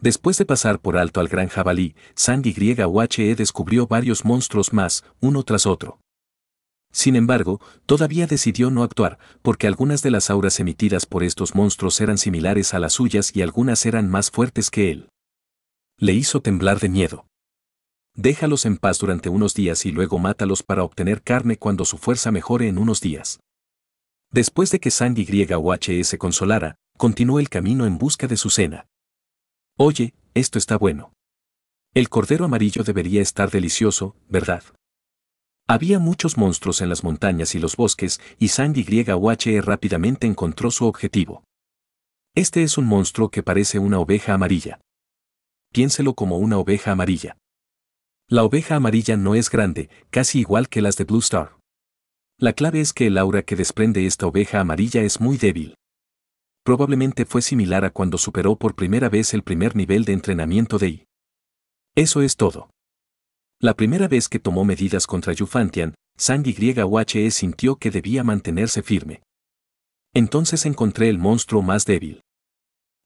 Después de pasar por alto al gran jabalí, Sandy YUHE descubrió varios monstruos más, uno tras otro. Sin embargo, todavía decidió no actuar, porque algunas de las auras emitidas por estos monstruos eran similares a las suyas y algunas eran más fuertes que él. Le hizo temblar de miedo. Déjalos en paz durante unos días y luego mátalos para obtener carne cuando su fuerza mejore en unos días. Después de que Sandy YH se consolara, continuó el camino en busca de su cena. Oye, esto está bueno. El cordero amarillo debería estar delicioso, ¿verdad? Había muchos monstruos en las montañas y los bosques, y Sandy YHE rápidamente encontró su objetivo. Este es un monstruo que parece una oveja amarilla. Piénselo como una oveja amarilla. La oveja amarilla no es grande, casi igual que las de Blue Star. La clave es que el aura que desprende esta oveja amarilla es muy débil. Probablemente fue similar a cuando superó por primera vez el primer nivel de entrenamiento de I. Eso es todo. La primera vez que tomó medidas contra Yufantian, Sandy YHE sintió que debía mantenerse firme. Entonces encontré el monstruo más débil.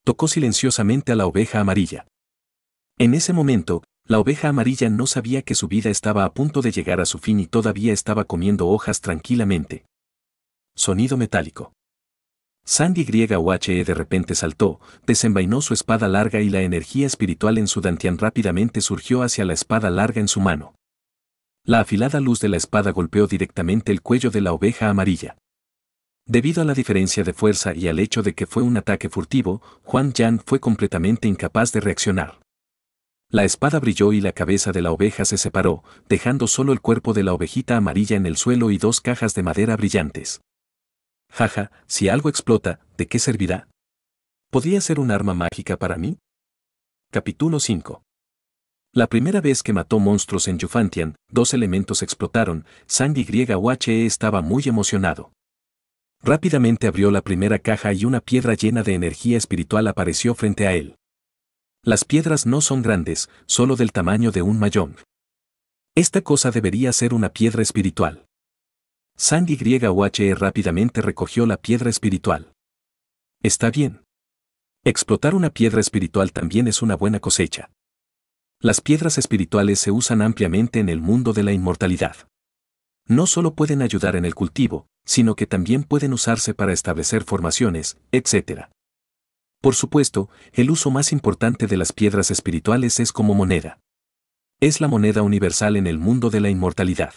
Tocó silenciosamente a la oveja amarilla. En ese momento, la oveja amarilla no sabía que su vida estaba a punto de llegar a su fin y todavía estaba comiendo hojas tranquilamente. Sonido metálico. Sandy YHE de repente saltó, desenvainó su espada larga y la energía espiritual en su dantian rápidamente surgió hacia la espada larga en su mano. La afilada luz de la espada golpeó directamente el cuello de la oveja amarilla. Debido a la diferencia de fuerza y al hecho de que fue un ataque furtivo, Juan Yan fue completamente incapaz de reaccionar. La espada brilló y la cabeza de la oveja se separó, dejando solo el cuerpo de la ovejita amarilla en el suelo y dos cajas de madera brillantes. Jaja, si algo explota, ¿de qué servirá? ¿Podría ser un arma mágica para mí? Capítulo 5. La primera vez que mató monstruos en Yufantian, dos elementos explotaron, Sandy YHE estaba muy emocionado. Rápidamente abrió la primera caja y una piedra llena de energía espiritual apareció frente a él. Las piedras no son grandes, solo del tamaño de un mayón. Esta cosa debería ser una piedra espiritual. Sandy YHE rápidamente recogió la piedra espiritual. Está bien. Explotar una piedra espiritual también es una buena cosecha. Las piedras espirituales se usan ampliamente en el mundo de la inmortalidad. No solo pueden ayudar en el cultivo, sino que también pueden usarse para establecer formaciones, etc. Por supuesto, el uso más importante de las piedras espirituales es como moneda. Es la moneda universal en el mundo de la inmortalidad.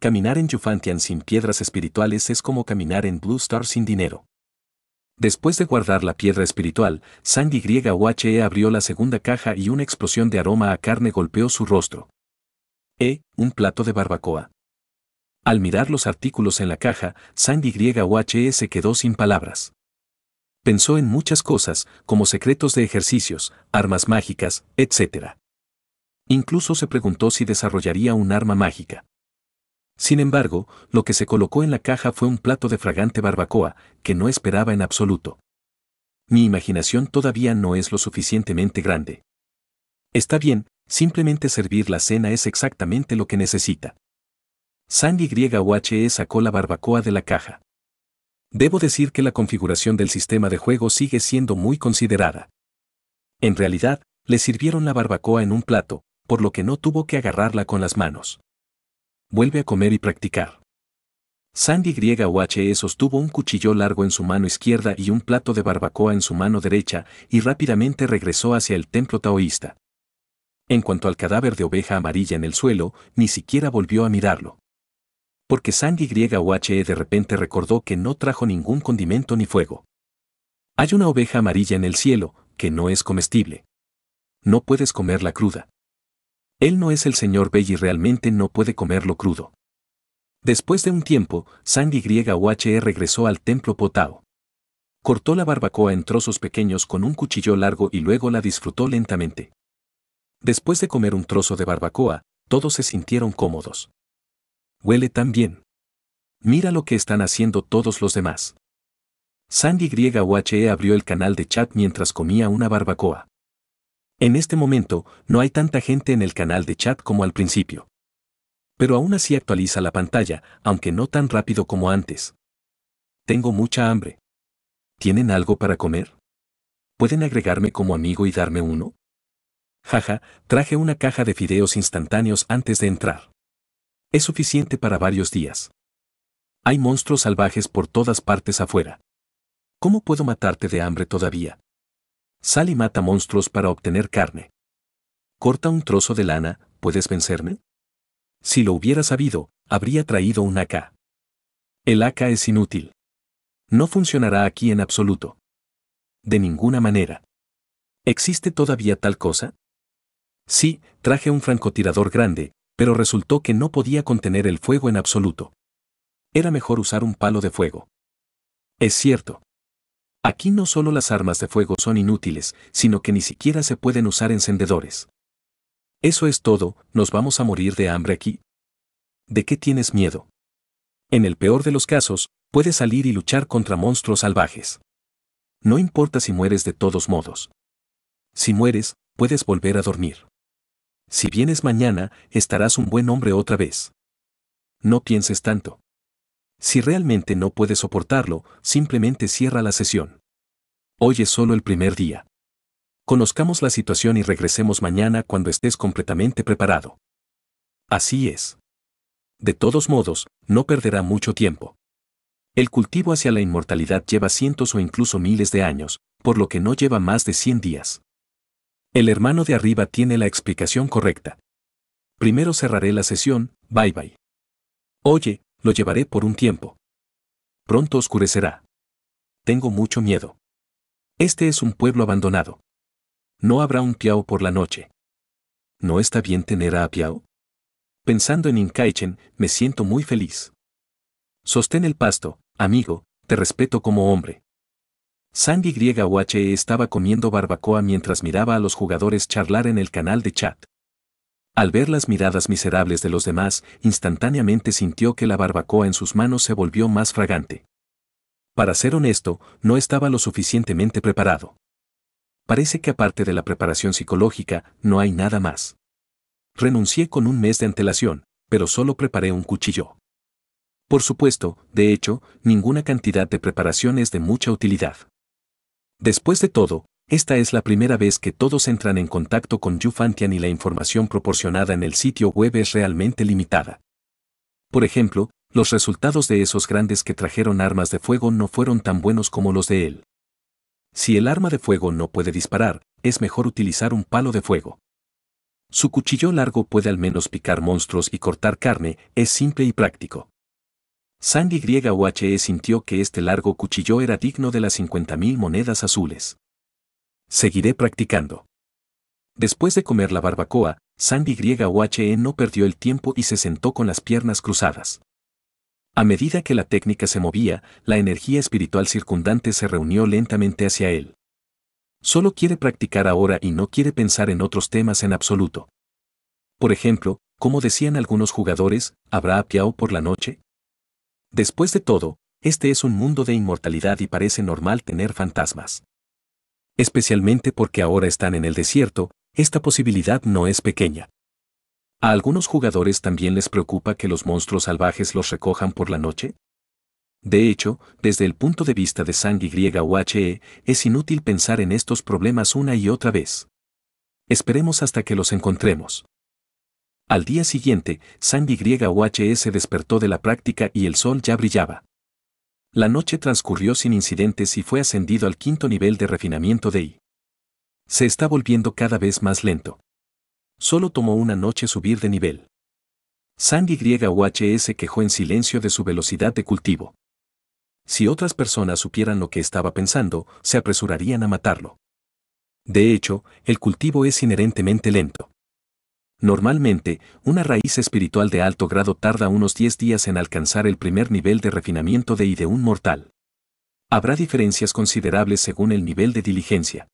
Caminar en Yufantian sin piedras espirituales es como caminar en Blue Star sin dinero. Después de guardar la piedra espiritual, Sandy YHE abrió la segunda caja y una explosión de aroma a carne golpeó su rostro. E, un plato de barbacoa. Al mirar los artículos en la caja, Sandy YHE se quedó sin palabras. Pensó en muchas cosas, como secretos de ejercicios, armas mágicas, etc. Incluso se preguntó si desarrollaría un arma mágica. Sin embargo, lo que se colocó en la caja fue un plato de fragante barbacoa, que no esperaba en absoluto. Mi imaginación todavía no es lo suficientemente grande. Está bien, simplemente servir la cena es exactamente lo que necesita. Sandy YHE sacó la barbacoa de la caja. Debo decir que la configuración del sistema de juego sigue siendo muy considerada. En realidad, le sirvieron la barbacoa en un plato, por lo que no tuvo que agarrarla con las manos vuelve a comer y practicar. Sandy YHE sostuvo un cuchillo largo en su mano izquierda y un plato de barbacoa en su mano derecha y rápidamente regresó hacia el templo taoísta. En cuanto al cadáver de oveja amarilla en el suelo, ni siquiera volvió a mirarlo. Porque Sandy YHE de repente recordó que no trajo ningún condimento ni fuego. Hay una oveja amarilla en el cielo, que no es comestible. No puedes comerla cruda. Él no es el señor Bell y realmente no puede comerlo crudo. Después de un tiempo, Sandy YHE regresó al templo Potao. Cortó la barbacoa en trozos pequeños con un cuchillo largo y luego la disfrutó lentamente. Después de comer un trozo de barbacoa, todos se sintieron cómodos. Huele tan bien. Mira lo que están haciendo todos los demás. Sandy YHE abrió el canal de chat mientras comía una barbacoa. En este momento, no hay tanta gente en el canal de chat como al principio. Pero aún así actualiza la pantalla, aunque no tan rápido como antes. Tengo mucha hambre. ¿Tienen algo para comer? ¿Pueden agregarme como amigo y darme uno? Jaja, traje una caja de fideos instantáneos antes de entrar. Es suficiente para varios días. Hay monstruos salvajes por todas partes afuera. ¿Cómo puedo matarte de hambre todavía? Sal y mata monstruos para obtener carne. Corta un trozo de lana, ¿puedes vencerme? Si lo hubiera sabido, habría traído un AK. El AK es inútil. No funcionará aquí en absoluto. De ninguna manera. ¿Existe todavía tal cosa? Sí, traje un francotirador grande, pero resultó que no podía contener el fuego en absoluto. Era mejor usar un palo de fuego. Es cierto. Aquí no solo las armas de fuego son inútiles, sino que ni siquiera se pueden usar encendedores. Eso es todo, nos vamos a morir de hambre aquí. ¿De qué tienes miedo? En el peor de los casos, puedes salir y luchar contra monstruos salvajes. No importa si mueres de todos modos. Si mueres, puedes volver a dormir. Si vienes mañana, estarás un buen hombre otra vez. No pienses tanto. Si realmente no puedes soportarlo, simplemente cierra la sesión. Hoy es solo el primer día. Conozcamos la situación y regresemos mañana cuando estés completamente preparado. Así es. De todos modos, no perderá mucho tiempo. El cultivo hacia la inmortalidad lleva cientos o incluso miles de años, por lo que no lleva más de 100 días. El hermano de arriba tiene la explicación correcta. Primero cerraré la sesión, bye bye. Oye, lo llevaré por un tiempo. Pronto oscurecerá. Tengo mucho miedo. Este es un pueblo abandonado. No habrá un piao por la noche. ¿No está bien tener a piao? Pensando en Inkaichen, me siento muy feliz. Sostén el pasto, amigo, te respeto como hombre. Sandy YUHE estaba comiendo barbacoa mientras miraba a los jugadores charlar en el canal de chat. Al ver las miradas miserables de los demás, instantáneamente sintió que la barbacoa en sus manos se volvió más fragante. Para ser honesto, no estaba lo suficientemente preparado. Parece que aparte de la preparación psicológica, no hay nada más. Renuncié con un mes de antelación, pero solo preparé un cuchillo. Por supuesto, de hecho, ninguna cantidad de preparación es de mucha utilidad. Después de todo, esta es la primera vez que todos entran en contacto con Yufantian y la información proporcionada en el sitio web es realmente limitada. Por ejemplo, los resultados de esos grandes que trajeron armas de fuego no fueron tan buenos como los de él. Si el arma de fuego no puede disparar, es mejor utilizar un palo de fuego. Su cuchillo largo puede al menos picar monstruos y cortar carne, es simple y práctico. Sandy YUHE sintió que este largo cuchillo era digno de las 50.000 monedas azules. Seguiré practicando. Después de comer la barbacoa, Sandy YUHE no perdió el tiempo y se sentó con las piernas cruzadas. A medida que la técnica se movía, la energía espiritual circundante se reunió lentamente hacia él. Solo quiere practicar ahora y no quiere pensar en otros temas en absoluto. Por ejemplo, como decían algunos jugadores, ¿habrá apiao por la noche? Después de todo, este es un mundo de inmortalidad y parece normal tener fantasmas. Especialmente porque ahora están en el desierto, esta posibilidad no es pequeña. ¿A algunos jugadores también les preocupa que los monstruos salvajes los recojan por la noche? De hecho, desde el punto de vista de Sangue YUHE, es inútil pensar en estos problemas una y otra vez. Esperemos hasta que los encontremos. Al día siguiente, Sandy YUHE se despertó de la práctica y el sol ya brillaba. La noche transcurrió sin incidentes y fue ascendido al quinto nivel de refinamiento de I. Se está volviendo cada vez más lento. Solo tomó una noche subir de nivel. Sandy YUHE se quejó en silencio de su velocidad de cultivo. Si otras personas supieran lo que estaba pensando, se apresurarían a matarlo. De hecho, el cultivo es inherentemente lento. Normalmente, una raíz espiritual de alto grado tarda unos 10 días en alcanzar el primer nivel de refinamiento de I de un mortal. Habrá diferencias considerables según el nivel de diligencia.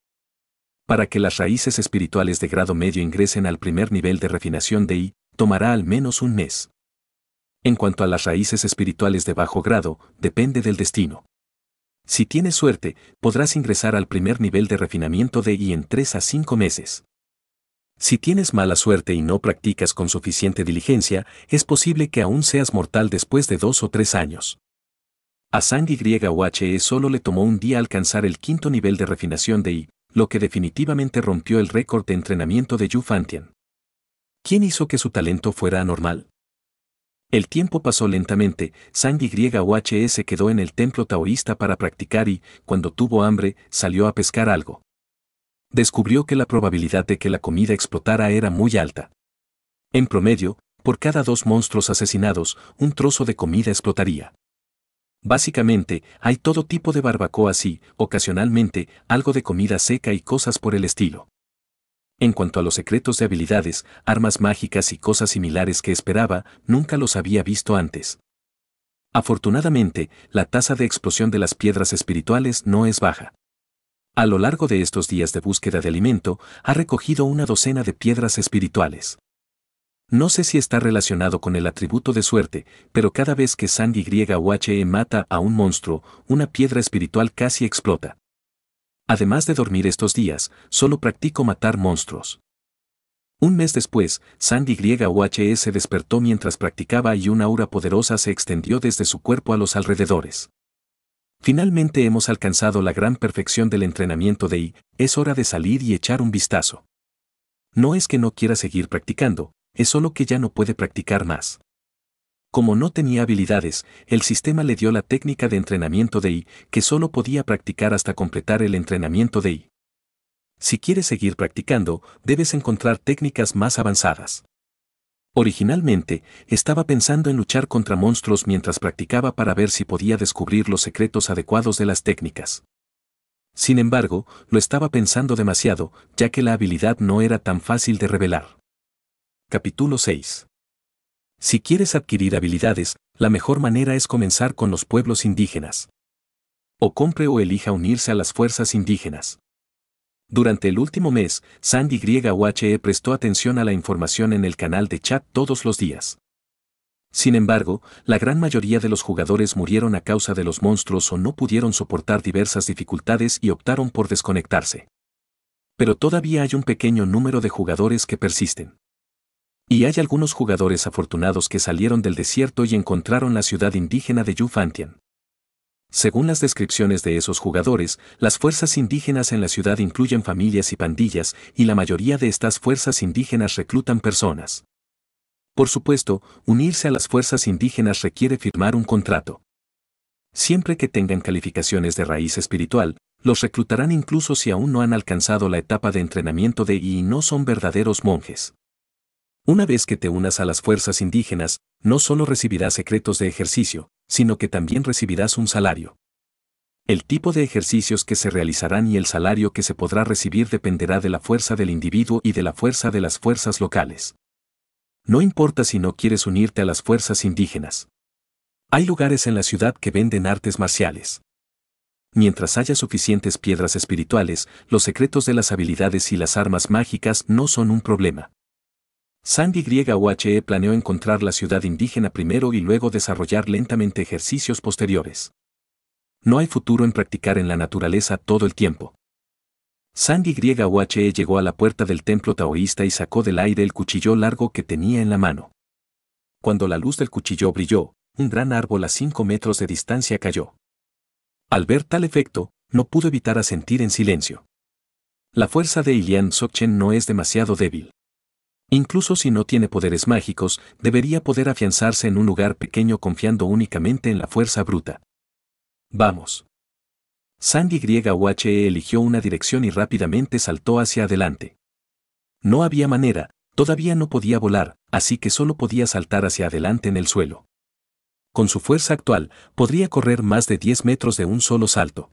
Para que las raíces espirituales de grado medio ingresen al primer nivel de refinación de I, tomará al menos un mes. En cuanto a las raíces espirituales de bajo grado, depende del destino. Si tienes suerte, podrás ingresar al primer nivel de refinamiento de I en 3 a 5 meses. Si tienes mala suerte y no practicas con suficiente diligencia, es posible que aún seas mortal después de dos o tres años. A Sandy YUHE solo le tomó un día alcanzar el quinto nivel de refinación de I, lo que definitivamente rompió el récord de entrenamiento de Yu Fantian. ¿Quién hizo que su talento fuera anormal? El tiempo pasó lentamente, Sang YOHS quedó en el templo taoísta para practicar y, cuando tuvo hambre, salió a pescar algo. Descubrió que la probabilidad de que la comida explotara era muy alta. En promedio, por cada dos monstruos asesinados, un trozo de comida explotaría. Básicamente, hay todo tipo de barbacoas y, ocasionalmente, algo de comida seca y cosas por el estilo. En cuanto a los secretos de habilidades, armas mágicas y cosas similares que esperaba, nunca los había visto antes. Afortunadamente, la tasa de explosión de las piedras espirituales no es baja. A lo largo de estos días de búsqueda de alimento, ha recogido una docena de piedras espirituales. No sé si está relacionado con el atributo de suerte, pero cada vez que Sandy YHE mata a un monstruo, una piedra espiritual casi explota. Además de dormir estos días, solo practico matar monstruos. Un mes después, Sandy YOH se despertó mientras practicaba y una aura poderosa se extendió desde su cuerpo a los alrededores. Finalmente hemos alcanzado la gran perfección del entrenamiento de I, es hora de salir y echar un vistazo. No es que no quiera seguir practicando, es solo que ya no puede practicar más. Como no tenía habilidades, el sistema le dio la técnica de entrenamiento de I, que solo podía practicar hasta completar el entrenamiento de I. Si quieres seguir practicando, debes encontrar técnicas más avanzadas. Originalmente, estaba pensando en luchar contra monstruos mientras practicaba para ver si podía descubrir los secretos adecuados de las técnicas. Sin embargo, lo estaba pensando demasiado, ya que la habilidad no era tan fácil de revelar. Capítulo 6 si quieres adquirir habilidades, la mejor manera es comenzar con los pueblos indígenas. O compre o elija unirse a las fuerzas indígenas. Durante el último mes, Sandy YOHE prestó atención a la información en el canal de chat todos los días. Sin embargo, la gran mayoría de los jugadores murieron a causa de los monstruos o no pudieron soportar diversas dificultades y optaron por desconectarse. Pero todavía hay un pequeño número de jugadores que persisten. Y hay algunos jugadores afortunados que salieron del desierto y encontraron la ciudad indígena de Yufantian. Según las descripciones de esos jugadores, las fuerzas indígenas en la ciudad incluyen familias y pandillas, y la mayoría de estas fuerzas indígenas reclutan personas. Por supuesto, unirse a las fuerzas indígenas requiere firmar un contrato. Siempre que tengan calificaciones de raíz espiritual, los reclutarán incluso si aún no han alcanzado la etapa de entrenamiento de y no son verdaderos monjes. Una vez que te unas a las fuerzas indígenas, no solo recibirás secretos de ejercicio, sino que también recibirás un salario. El tipo de ejercicios que se realizarán y el salario que se podrá recibir dependerá de la fuerza del individuo y de la fuerza de las fuerzas locales. No importa si no quieres unirte a las fuerzas indígenas. Hay lugares en la ciudad que venden artes marciales. Mientras haya suficientes piedras espirituales, los secretos de las habilidades y las armas mágicas no son un problema. Sandy YOHE planeó encontrar la ciudad indígena primero y luego desarrollar lentamente ejercicios posteriores. No hay futuro en practicar en la naturaleza todo el tiempo. Sandy YOHE llegó a la puerta del templo taoísta y sacó del aire el cuchillo largo que tenía en la mano. Cuando la luz del cuchillo brilló, un gran árbol a 5 metros de distancia cayó. Al ver tal efecto, no pudo evitar asentir en silencio. La fuerza de Ilian Sokchen no es demasiado débil. Incluso si no tiene poderes mágicos, debería poder afianzarse en un lugar pequeño confiando únicamente en la fuerza bruta. Vamos. Sandy YOHE eligió una dirección y rápidamente saltó hacia adelante. No había manera, todavía no podía volar, así que solo podía saltar hacia adelante en el suelo. Con su fuerza actual, podría correr más de 10 metros de un solo salto.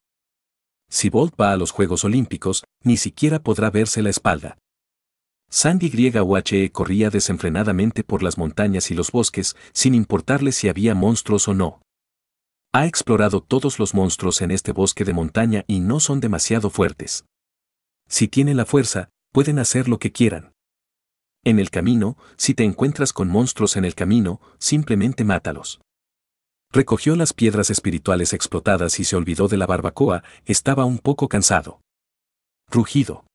Si Bolt va a los Juegos Olímpicos, ni siquiera podrá verse la espalda. Sandy YOHE corría desenfrenadamente por las montañas y los bosques, sin importarle si había monstruos o no. Ha explorado todos los monstruos en este bosque de montaña y no son demasiado fuertes. Si tienen la fuerza, pueden hacer lo que quieran. En el camino, si te encuentras con monstruos en el camino, simplemente mátalos. Recogió las piedras espirituales explotadas y se olvidó de la barbacoa, estaba un poco cansado. Rugido.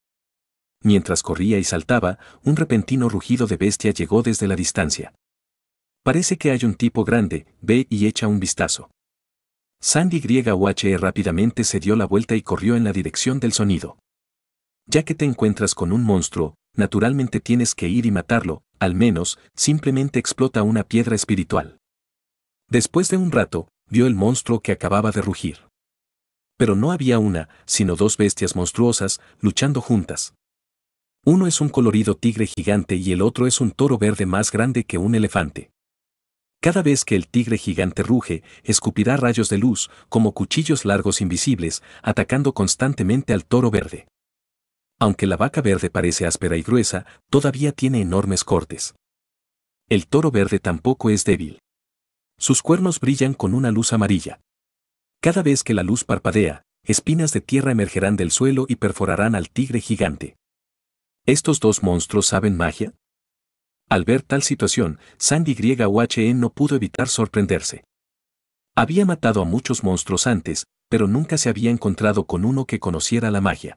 Mientras corría y saltaba, un repentino rugido de bestia llegó desde la distancia. Parece que hay un tipo grande, ve y echa un vistazo. Sandy YOHE rápidamente se dio la vuelta y corrió en la dirección del sonido. Ya que te encuentras con un monstruo, naturalmente tienes que ir y matarlo, al menos, simplemente explota una piedra espiritual. Después de un rato, vio el monstruo que acababa de rugir. Pero no había una, sino dos bestias monstruosas, luchando juntas. Uno es un colorido tigre gigante y el otro es un toro verde más grande que un elefante. Cada vez que el tigre gigante ruge, escupirá rayos de luz, como cuchillos largos invisibles, atacando constantemente al toro verde. Aunque la vaca verde parece áspera y gruesa, todavía tiene enormes cortes. El toro verde tampoco es débil. Sus cuernos brillan con una luz amarilla. Cada vez que la luz parpadea, espinas de tierra emergerán del suelo y perforarán al tigre gigante. ¿Estos dos monstruos saben magia? Al ver tal situación, Sandy YHE no pudo evitar sorprenderse. Había matado a muchos monstruos antes, pero nunca se había encontrado con uno que conociera la magia.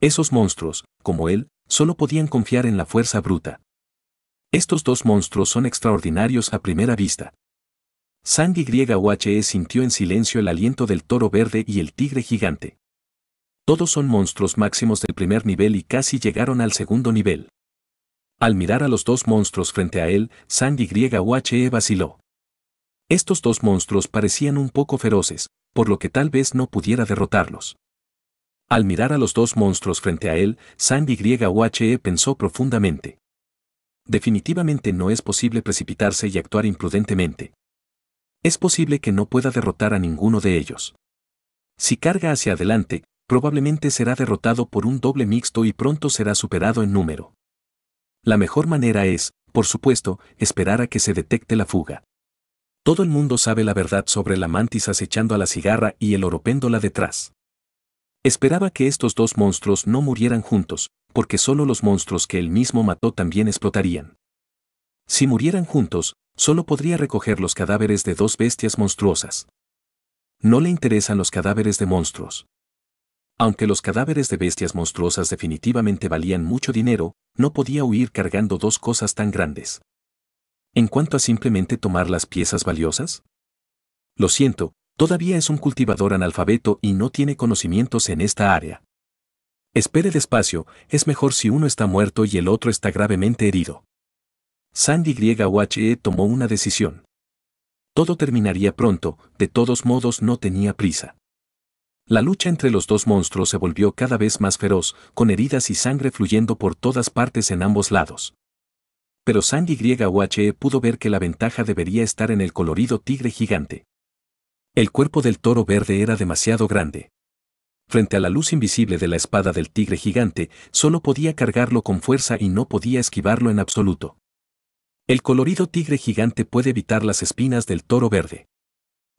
Esos monstruos, como él, solo podían confiar en la fuerza bruta. Estos dos monstruos son extraordinarios a primera vista. Sandy YHE sintió en silencio el aliento del toro verde y el tigre gigante. Todos son monstruos máximos del primer nivel y casi llegaron al segundo nivel. Al mirar a los dos monstruos frente a él, Sandy YHE vaciló. Estos dos monstruos parecían un poco feroces, por lo que tal vez no pudiera derrotarlos. Al mirar a los dos monstruos frente a él, Sandy YHE pensó profundamente. Definitivamente no es posible precipitarse y actuar imprudentemente. Es posible que no pueda derrotar a ninguno de ellos. Si carga hacia adelante, probablemente será derrotado por un doble mixto y pronto será superado en número. La mejor manera es, por supuesto, esperar a que se detecte la fuga. Todo el mundo sabe la verdad sobre la mantis acechando a la cigarra y el oropéndola detrás. Esperaba que estos dos monstruos no murieran juntos, porque solo los monstruos que él mismo mató también explotarían. Si murieran juntos, solo podría recoger los cadáveres de dos bestias monstruosas. No le interesan los cadáveres de monstruos. Aunque los cadáveres de bestias monstruosas definitivamente valían mucho dinero, no podía huir cargando dos cosas tan grandes. En cuanto a simplemente tomar las piezas valiosas? Lo siento, Todavía es un cultivador analfabeto y no tiene conocimientos en esta área. Espere despacio, es mejor si uno está muerto y el otro está gravemente herido. Sandy YHE tomó una decisión. Todo terminaría pronto, de todos modos no tenía prisa. La lucha entre los dos monstruos se volvió cada vez más feroz, con heridas y sangre fluyendo por todas partes en ambos lados. Pero Sandy YHE pudo ver que la ventaja debería estar en el colorido tigre gigante. El cuerpo del toro verde era demasiado grande. Frente a la luz invisible de la espada del tigre gigante, solo podía cargarlo con fuerza y no podía esquivarlo en absoluto. El colorido tigre gigante puede evitar las espinas del toro verde.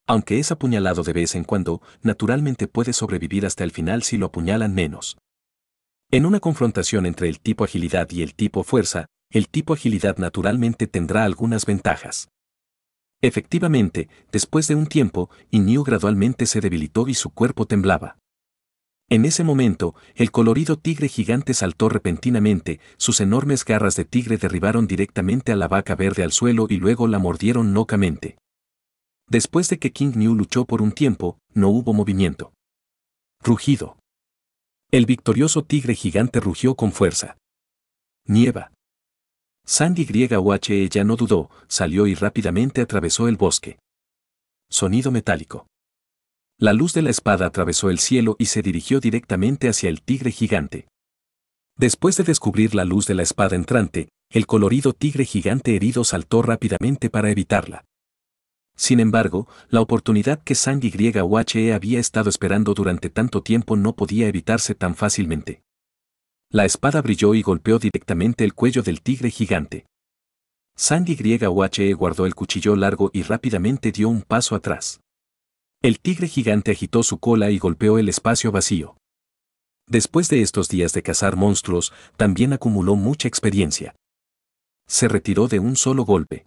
Aunque es apuñalado de vez en cuando, naturalmente puede sobrevivir hasta el final si lo apuñalan menos. En una confrontación entre el tipo agilidad y el tipo fuerza, el tipo agilidad naturalmente tendrá algunas ventajas. Efectivamente, después de un tiempo, Inyu gradualmente se debilitó y su cuerpo temblaba. En ese momento, el colorido tigre gigante saltó repentinamente, sus enormes garras de tigre derribaron directamente a la vaca verde al suelo y luego la mordieron locamente. Después de que King New luchó por un tiempo, no hubo movimiento. Rugido. El victorioso tigre gigante rugió con fuerza. Nieva. Sandy YHE ya no dudó, salió y rápidamente atravesó el bosque. Sonido metálico. La luz de la espada atravesó el cielo y se dirigió directamente hacia el tigre gigante. Después de descubrir la luz de la espada entrante, el colorido tigre gigante herido saltó rápidamente para evitarla. Sin embargo, la oportunidad que Sandy YHE había estado esperando durante tanto tiempo no podía evitarse tan fácilmente. La espada brilló y golpeó directamente el cuello del tigre gigante. Sandy YHE guardó el cuchillo largo y rápidamente dio un paso atrás. El tigre gigante agitó su cola y golpeó el espacio vacío. Después de estos días de cazar monstruos, también acumuló mucha experiencia. Se retiró de un solo golpe.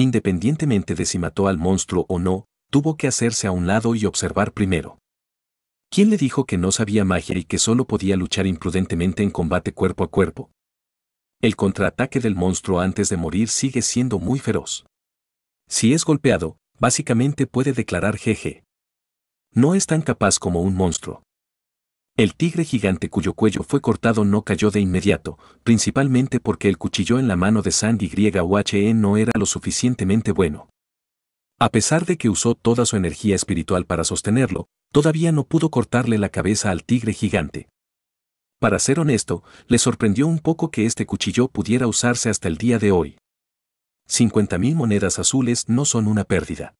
Independientemente de si mató al monstruo o no, tuvo que hacerse a un lado y observar primero. ¿Quién le dijo que no sabía magia y que solo podía luchar imprudentemente en combate cuerpo a cuerpo? El contraataque del monstruo antes de morir sigue siendo muy feroz. Si es golpeado, básicamente puede declarar GG. No es tan capaz como un monstruo. El tigre gigante cuyo cuello fue cortado no cayó de inmediato, principalmente porque el cuchillo en la mano de Sandy YUHE no era lo suficientemente bueno. A pesar de que usó toda su energía espiritual para sostenerlo, todavía no pudo cortarle la cabeza al tigre gigante. Para ser honesto, le sorprendió un poco que este cuchillo pudiera usarse hasta el día de hoy. 50.000 monedas azules no son una pérdida.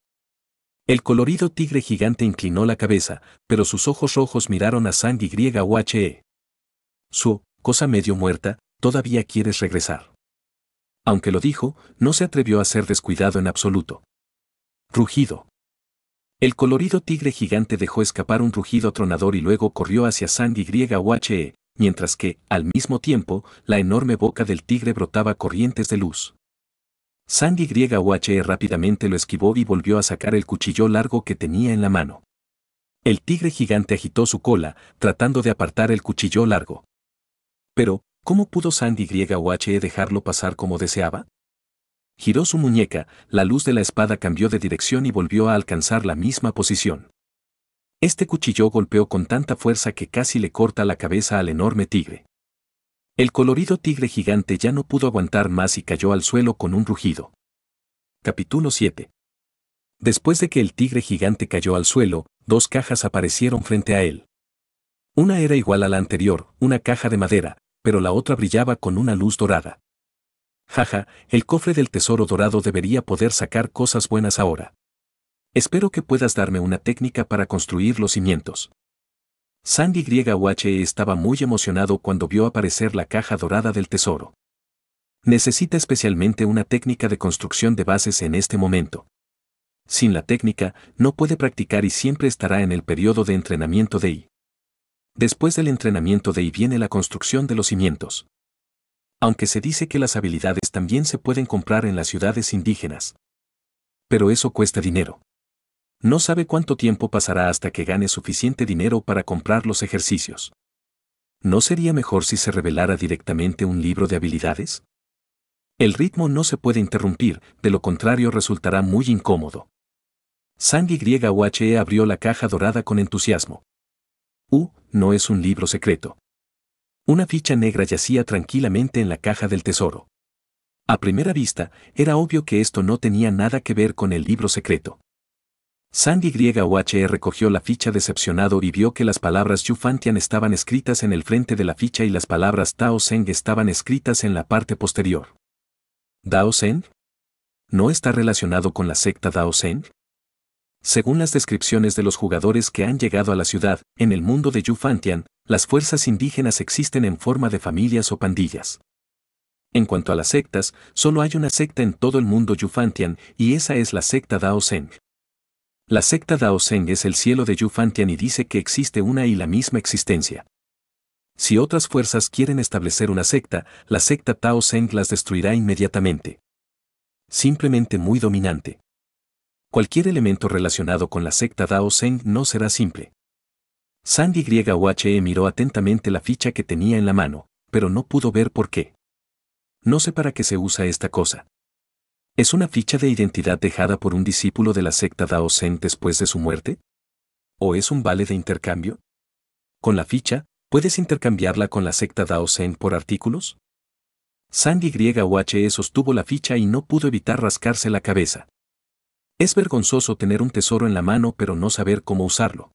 El colorido tigre gigante inclinó la cabeza, pero sus ojos rojos miraron a Sandy YUHE. Su, cosa medio muerta, todavía quieres regresar. Aunque lo dijo, no se atrevió a ser descuidado en absoluto. Rugido. El colorido tigre gigante dejó escapar un rugido tronador y luego corrió hacia Sandy YUHE, mientras que, al mismo tiempo, la enorme boca del tigre brotaba corrientes de luz. Sandy YUHE rápidamente lo esquivó y volvió a sacar el cuchillo largo que tenía en la mano. El tigre gigante agitó su cola, tratando de apartar el cuchillo largo. Pero, ¿cómo pudo Sandy YUHE dejarlo pasar como deseaba? Giró su muñeca, la luz de la espada cambió de dirección y volvió a alcanzar la misma posición. Este cuchillo golpeó con tanta fuerza que casi le corta la cabeza al enorme tigre. El colorido tigre gigante ya no pudo aguantar más y cayó al suelo con un rugido. Capítulo 7. Después de que el tigre gigante cayó al suelo, dos cajas aparecieron frente a él. Una era igual a la anterior, una caja de madera, pero la otra brillaba con una luz dorada. Jaja, el cofre del tesoro dorado debería poder sacar cosas buenas ahora. Espero que puedas darme una técnica para construir los cimientos. Sandy YUHE estaba muy emocionado cuando vio aparecer la caja dorada del tesoro. Necesita especialmente una técnica de construcción de bases en este momento. Sin la técnica, no puede practicar y siempre estará en el periodo de entrenamiento de I. Después del entrenamiento de I viene la construcción de los cimientos. Aunque se dice que las habilidades también se pueden comprar en las ciudades indígenas. Pero eso cuesta dinero. No sabe cuánto tiempo pasará hasta que gane suficiente dinero para comprar los ejercicios. ¿No sería mejor si se revelara directamente un libro de habilidades? El ritmo no se puede interrumpir, de lo contrario resultará muy incómodo. Sandy YUHE abrió la caja dorada con entusiasmo. Uh, no es un libro secreto. Una ficha negra yacía tranquilamente en la caja del tesoro. A primera vista, era obvio que esto no tenía nada que ver con el libro secreto. Sandy YUHE recogió la ficha decepcionado y vio que las palabras Yufantian estaban escritas en el frente de la ficha y las palabras Tao Seng estaban escritas en la parte posterior. ¿Dao Seng? ¿No está relacionado con la secta Dao Seng? Según las descripciones de los jugadores que han llegado a la ciudad, en el mundo de Yufantian, las fuerzas indígenas existen en forma de familias o pandillas. En cuanto a las sectas, solo hay una secta en todo el mundo Yufantian y esa es la secta Dao Seng. La secta Daoseng es el cielo de Yufantian y dice que existe una y la misma existencia. Si otras fuerzas quieren establecer una secta, la secta Tao Seng las destruirá inmediatamente. Simplemente muy dominante. Cualquier elemento relacionado con la secta Dao Seng no será simple. Sandy YUHE miró atentamente la ficha que tenía en la mano, pero no pudo ver por qué. No sé para qué se usa esta cosa. ¿Es una ficha de identidad dejada por un discípulo de la secta Dao Zen después de su muerte? ¿O es un vale de intercambio? Con la ficha, ¿puedes intercambiarla con la secta Dao Zen por artículos? Sandy YUHE sostuvo la ficha y no pudo evitar rascarse la cabeza. Es vergonzoso tener un tesoro en la mano pero no saber cómo usarlo.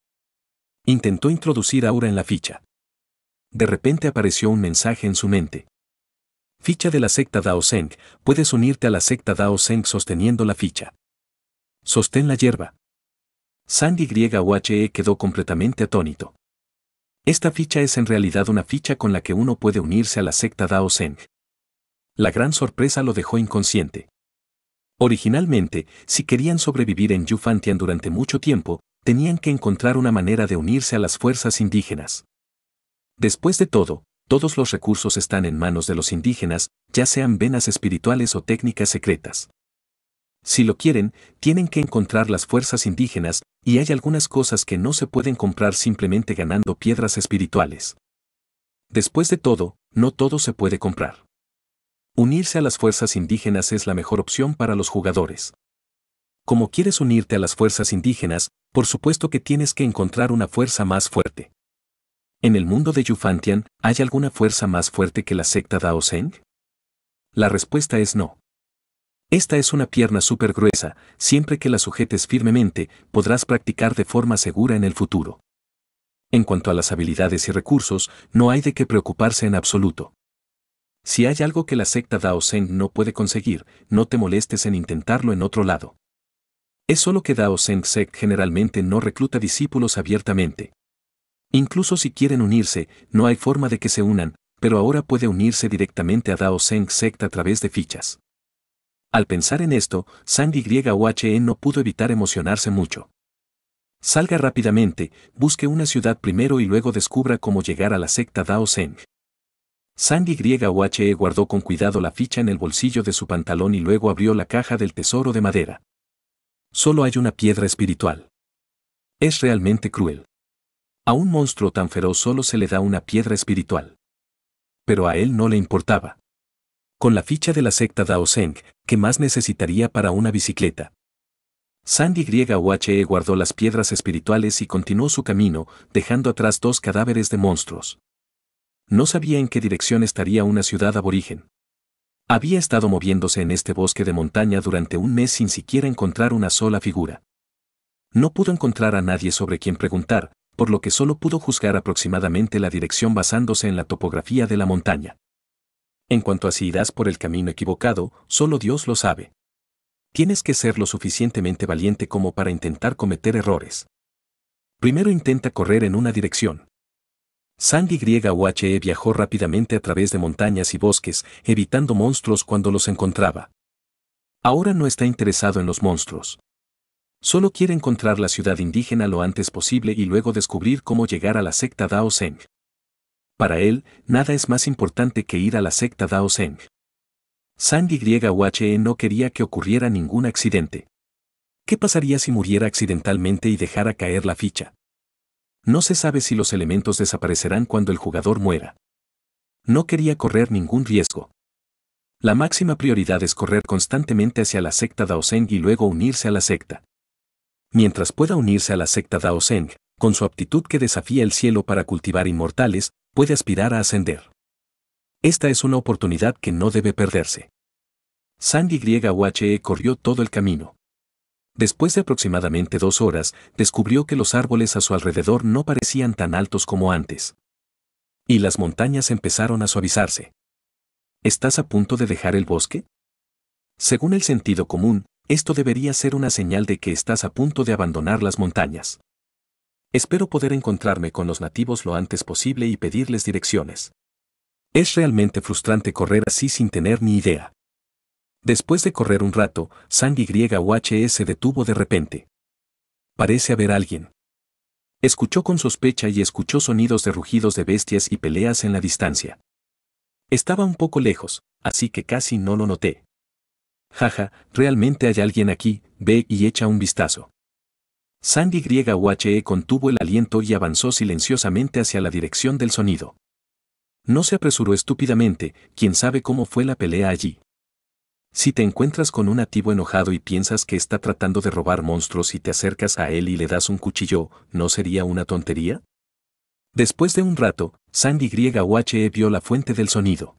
Intentó introducir aura en la ficha. De repente apareció un mensaje en su mente. Ficha de la secta Dao Seng, puedes unirte a la secta Dao Seng sosteniendo la ficha. Sostén la hierba. Sandy YUHE quedó completamente atónito. Esta ficha es en realidad una ficha con la que uno puede unirse a la secta Dao Seng. La gran sorpresa lo dejó inconsciente. Originalmente, si querían sobrevivir en Yufantian durante mucho tiempo, tenían que encontrar una manera de unirse a las fuerzas indígenas. Después de todo, todos los recursos están en manos de los indígenas, ya sean venas espirituales o técnicas secretas. Si lo quieren, tienen que encontrar las fuerzas indígenas, y hay algunas cosas que no se pueden comprar simplemente ganando piedras espirituales. Después de todo, no todo se puede comprar. Unirse a las fuerzas indígenas es la mejor opción para los jugadores. Como quieres unirte a las fuerzas indígenas, por supuesto que tienes que encontrar una fuerza más fuerte. ¿En el mundo de Yufantian hay alguna fuerza más fuerte que la secta Dao Zeng? La respuesta es no. Esta es una pierna súper gruesa, siempre que la sujetes firmemente, podrás practicar de forma segura en el futuro. En cuanto a las habilidades y recursos, no hay de qué preocuparse en absoluto. Si hay algo que la secta Dao Zeng no puede conseguir, no te molestes en intentarlo en otro lado. Es solo que Dao Zeng Sect generalmente no recluta discípulos abiertamente. Incluso si quieren unirse, no hay forma de que se unan, pero ahora puede unirse directamente a Dao Zeng Sect a través de fichas. Al pensar en esto, Sandy YOHE no pudo evitar emocionarse mucho. Salga rápidamente, busque una ciudad primero y luego descubra cómo llegar a la secta Dao Zeng. Sandy YOHE guardó con cuidado la ficha en el bolsillo de su pantalón y luego abrió la caja del tesoro de madera. Solo hay una piedra espiritual. Es realmente cruel. A un monstruo tan feroz solo se le da una piedra espiritual. Pero a él no le importaba con la ficha de la secta Dao Zeng, que más necesitaría para una bicicleta. Sandy YOHE guardó las piedras espirituales y continuó su camino, dejando atrás dos cadáveres de monstruos. No sabía en qué dirección estaría una ciudad aborigen. Había estado moviéndose en este bosque de montaña durante un mes sin siquiera encontrar una sola figura. No pudo encontrar a nadie sobre quien preguntar, por lo que solo pudo juzgar aproximadamente la dirección basándose en la topografía de la montaña. En cuanto a si irás por el camino equivocado, solo Dios lo sabe. Tienes que ser lo suficientemente valiente como para intentar cometer errores. Primero intenta correr en una dirección. Sandy YOHE viajó rápidamente a través de montañas y bosques, evitando monstruos cuando los encontraba. Ahora no está interesado en los monstruos. Solo quiere encontrar la ciudad indígena lo antes posible y luego descubrir cómo llegar a la secta Dao Zeng. Para él, nada es más importante que ir a la secta Dao Zeng. Sandy YOHE no quería que ocurriera ningún accidente. ¿Qué pasaría si muriera accidentalmente y dejara caer la ficha? No se sabe si los elementos desaparecerán cuando el jugador muera. No quería correr ningún riesgo. La máxima prioridad es correr constantemente hacia la secta Dao Zeng y luego unirse a la secta. Mientras pueda unirse a la secta Dao Zeng, con su aptitud que desafía el cielo para cultivar inmortales, puede aspirar a ascender. Esta es una oportunidad que no debe perderse. Sandy YOHE corrió todo el camino. Después de aproximadamente dos horas, descubrió que los árboles a su alrededor no parecían tan altos como antes. Y las montañas empezaron a suavizarse. ¿Estás a punto de dejar el bosque? Según el sentido común, esto debería ser una señal de que estás a punto de abandonar las montañas. Espero poder encontrarme con los nativos lo antes posible y pedirles direcciones. Es realmente frustrante correr así sin tener ni idea. Después de correr un rato, Sandy YOHE se detuvo de repente. Parece haber alguien. Escuchó con sospecha y escuchó sonidos de rugidos de bestias y peleas en la distancia. Estaba un poco lejos, así que casi no lo noté. Jaja, realmente hay alguien aquí, ve y echa un vistazo. Sandy YOHE contuvo el aliento y avanzó silenciosamente hacia la dirección del sonido. No se apresuró estúpidamente, quién sabe cómo fue la pelea allí. Si te encuentras con un nativo enojado y piensas que está tratando de robar monstruos y te acercas a él y le das un cuchillo, ¿no sería una tontería? Después de un rato, Sandy YOHE vio la fuente del sonido.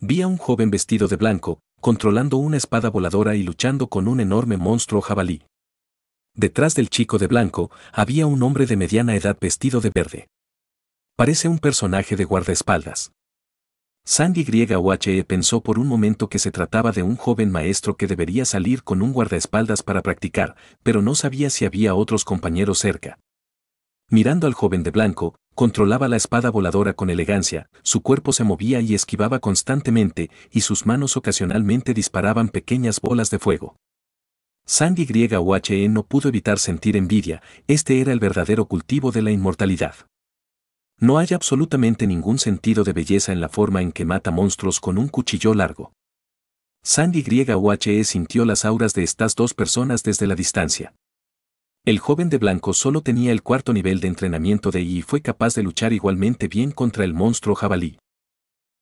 Vi a un joven vestido de blanco, controlando una espada voladora y luchando con un enorme monstruo jabalí. Detrás del chico de blanco había un hombre de mediana edad vestido de verde. Parece un personaje de guardaespaldas. Sandy YOHE pensó por un momento que se trataba de un joven maestro que debería salir con un guardaespaldas para practicar, pero no sabía si había otros compañeros cerca. Mirando al joven de blanco, controlaba la espada voladora con elegancia, su cuerpo se movía y esquivaba constantemente, y sus manos ocasionalmente disparaban pequeñas bolas de fuego. Sandy YOHE no pudo evitar sentir envidia, este era el verdadero cultivo de la inmortalidad. No hay absolutamente ningún sentido de belleza en la forma en que mata monstruos con un cuchillo largo. Sandy YOHE sintió las auras de estas dos personas desde la distancia. El joven de blanco solo tenía el cuarto nivel de entrenamiento de I y fue capaz de luchar igualmente bien contra el monstruo jabalí.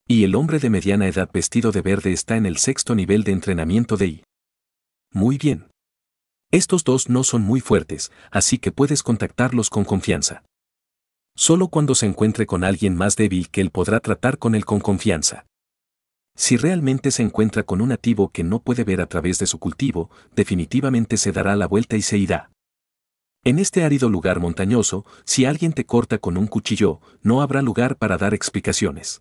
Y el hombre de mediana edad vestido de verde está en el sexto nivel de entrenamiento de I. Muy bien. Estos dos no son muy fuertes, así que puedes contactarlos con confianza. Solo cuando se encuentre con alguien más débil que él podrá tratar con él con confianza. Si realmente se encuentra con un nativo que no puede ver a través de su cultivo, definitivamente se dará la vuelta y se irá. En este árido lugar montañoso, si alguien te corta con un cuchillo, no habrá lugar para dar explicaciones.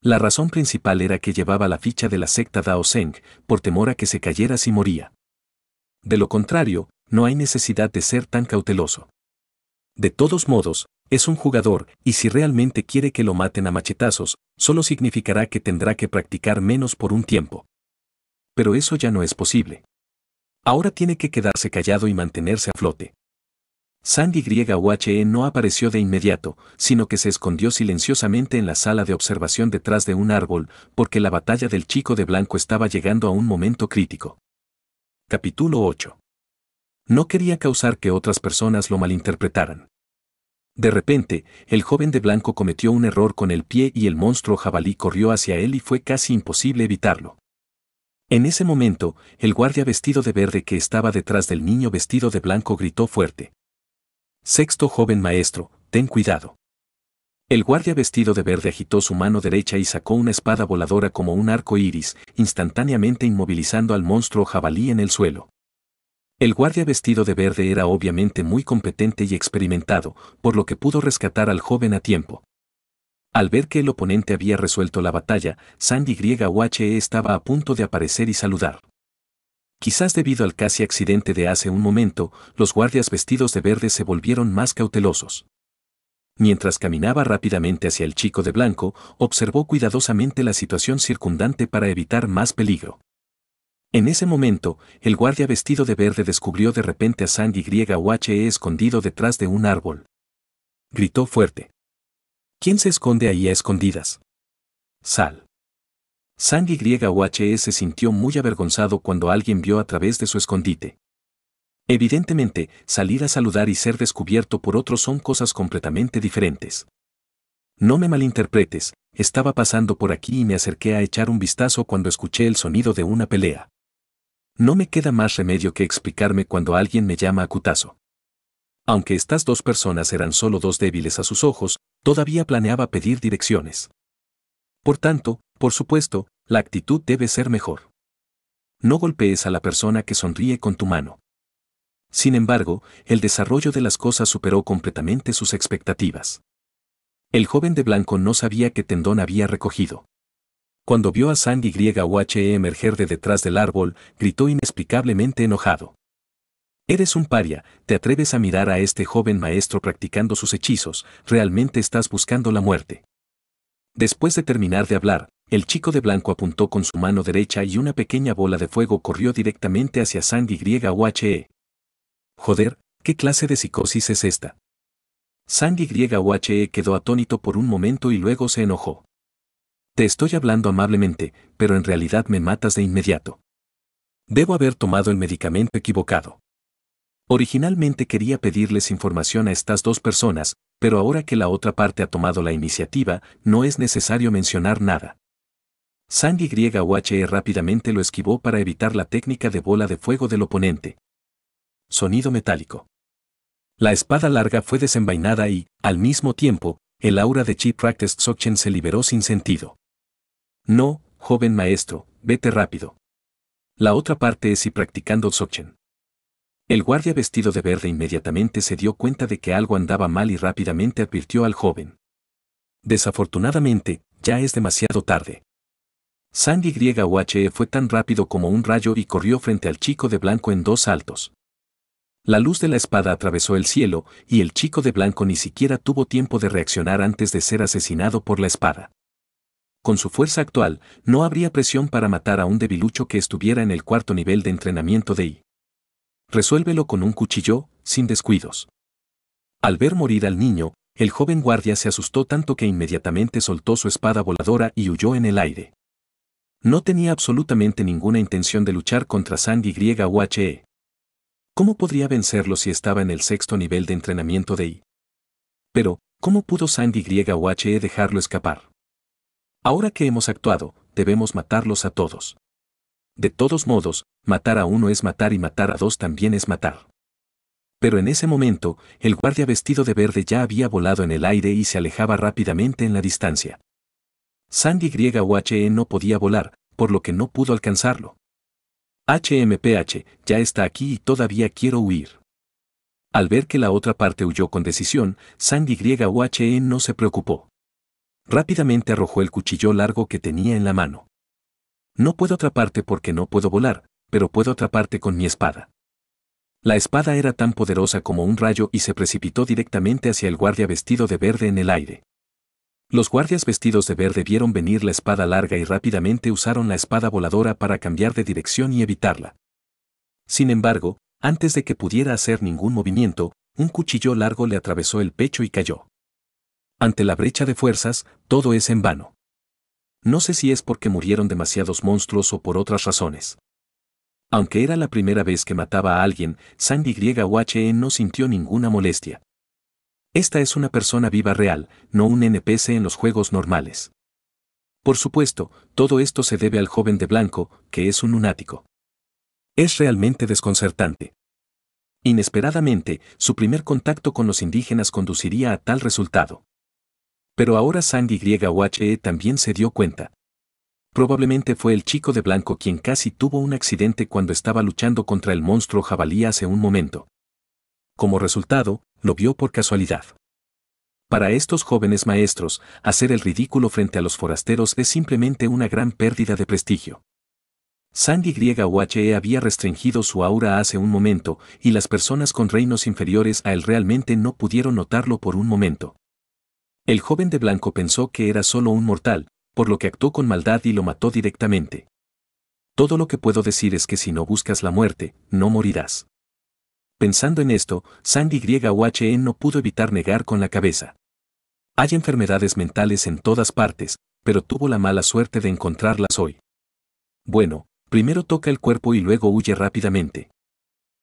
La razón principal era que llevaba la ficha de la secta Dao Zeng, por temor a que se cayera si moría. De lo contrario, no hay necesidad de ser tan cauteloso. De todos modos, es un jugador, y si realmente quiere que lo maten a machetazos, solo significará que tendrá que practicar menos por un tiempo. Pero eso ya no es posible. Ahora tiene que quedarse callado y mantenerse a flote. Sandy YUHE no apareció de inmediato, sino que se escondió silenciosamente en la sala de observación detrás de un árbol, porque la batalla del chico de blanco estaba llegando a un momento crítico. Capítulo 8. No quería causar que otras personas lo malinterpretaran. De repente, el joven de blanco cometió un error con el pie y el monstruo jabalí corrió hacia él y fue casi imposible evitarlo. En ese momento, el guardia vestido de verde que estaba detrás del niño vestido de blanco gritó fuerte. Sexto joven maestro, ten cuidado. El guardia vestido de verde agitó su mano derecha y sacó una espada voladora como un arco iris, instantáneamente inmovilizando al monstruo jabalí en el suelo. El guardia vestido de verde era obviamente muy competente y experimentado, por lo que pudo rescatar al joven a tiempo. Al ver que el oponente había resuelto la batalla, Sandy YUHE estaba a punto de aparecer y saludar. Quizás debido al casi accidente de hace un momento, los guardias vestidos de verde se volvieron más cautelosos. Mientras caminaba rápidamente hacia el chico de blanco, observó cuidadosamente la situación circundante para evitar más peligro. En ese momento, el guardia vestido de verde descubrió de repente a Sandy YUHE escondido detrás de un árbol. Gritó fuerte. ¿Quién se esconde ahí a escondidas? Sal. Sandy YUHE se sintió muy avergonzado cuando alguien vio a través de su escondite. Evidentemente, salir a saludar y ser descubierto por otros son cosas completamente diferentes. No me malinterpretes, estaba pasando por aquí y me acerqué a echar un vistazo cuando escuché el sonido de una pelea. No me queda más remedio que explicarme cuando alguien me llama a cutazo. Aunque estas dos personas eran solo dos débiles a sus ojos, todavía planeaba pedir direcciones. Por tanto, por supuesto, la actitud debe ser mejor. No golpees a la persona que sonríe con tu mano. Sin embargo, el desarrollo de las cosas superó completamente sus expectativas. El joven de blanco no sabía qué tendón había recogido. Cuando vio a Sandy YUHE emerger de detrás del árbol, gritó inexplicablemente enojado. Eres un paria, te atreves a mirar a este joven maestro practicando sus hechizos, realmente estás buscando la muerte. Después de terminar de hablar, el chico de blanco apuntó con su mano derecha y una pequeña bola de fuego corrió directamente hacia Sandy YUHE. Joder, ¿qué clase de psicosis es esta? Sandy YUHE quedó atónito por un momento y luego se enojó. Te estoy hablando amablemente, pero en realidad me matas de inmediato. Debo haber tomado el medicamento equivocado. Originalmente quería pedirles información a estas dos personas, pero ahora que la otra parte ha tomado la iniciativa, no es necesario mencionar nada. Sandy YUHE rápidamente lo esquivó para evitar la técnica de bola de fuego del oponente. Sonido metálico. La espada larga fue desenvainada y, al mismo tiempo, el aura de Chi Practice se liberó sin sentido. No, joven maestro, vete rápido. La otra parte es y practicando Dzogchen. El guardia vestido de verde inmediatamente se dio cuenta de que algo andaba mal y rápidamente advirtió al joven. Desafortunadamente, ya es demasiado tarde. Sandy YUHE fue tan rápido como un rayo y corrió frente al chico de blanco en dos saltos. La luz de la espada atravesó el cielo, y el chico de blanco ni siquiera tuvo tiempo de reaccionar antes de ser asesinado por la espada. Con su fuerza actual, no habría presión para matar a un debilucho que estuviera en el cuarto nivel de entrenamiento de I. Resuélvelo con un cuchillo, sin descuidos. Al ver morir al niño, el joven guardia se asustó tanto que inmediatamente soltó su espada voladora y huyó en el aire. No tenía absolutamente ninguna intención de luchar contra Sandy YUHE. ¿Cómo podría vencerlo si estaba en el sexto nivel de entrenamiento de I? Pero, ¿cómo pudo Sandy YUHE dejarlo escapar? Ahora que hemos actuado, debemos matarlos a todos. De todos modos, matar a uno es matar y matar a dos también es matar. Pero en ese momento, el guardia vestido de verde ya había volado en el aire y se alejaba rápidamente en la distancia. Sandy YUHE no podía volar, por lo que no pudo alcanzarlo. HMPH, ya está aquí y todavía quiero huir. Al ver que la otra parte huyó con decisión, Sandy YUHE no se preocupó. Rápidamente arrojó el cuchillo largo que tenía en la mano. No puedo atraparte porque no puedo volar, pero puedo atraparte con mi espada. La espada era tan poderosa como un rayo y se precipitó directamente hacia el guardia vestido de verde en el aire. Los guardias vestidos de verde vieron venir la espada larga y rápidamente usaron la espada voladora para cambiar de dirección y evitarla. Sin embargo, antes de que pudiera hacer ningún movimiento, un cuchillo largo le atravesó el pecho y cayó. Ante la brecha de fuerzas, todo es en vano. No sé si es porque murieron demasiados monstruos o por otras razones. Aunque era la primera vez que mataba a alguien, Sandy YUHE no sintió ninguna molestia. Esta es una persona viva real, no un NPC en los juegos normales. Por supuesto, todo esto se debe al joven de blanco, que es un lunático. Es realmente desconcertante. Inesperadamente, su primer contacto con los indígenas conduciría a tal resultado. Pero ahora Sandy YUHE también se dio cuenta. Probablemente fue el chico de blanco quien casi tuvo un accidente cuando estaba luchando contra el monstruo jabalí hace un momento. Como resultado, lo vio por casualidad. Para estos jóvenes maestros, hacer el ridículo frente a los forasteros es simplemente una gran pérdida de prestigio. Sandy YUHE había restringido su aura hace un momento, y las personas con reinos inferiores a él realmente no pudieron notarlo por un momento. El joven de blanco pensó que era solo un mortal, por lo que actuó con maldad y lo mató directamente. Todo lo que puedo decir es que si no buscas la muerte, no morirás. Pensando en esto, Sandy YUHE no pudo evitar negar con la cabeza. Hay enfermedades mentales en todas partes, pero tuvo la mala suerte de encontrarlas hoy. Bueno, primero toca el cuerpo y luego huye rápidamente.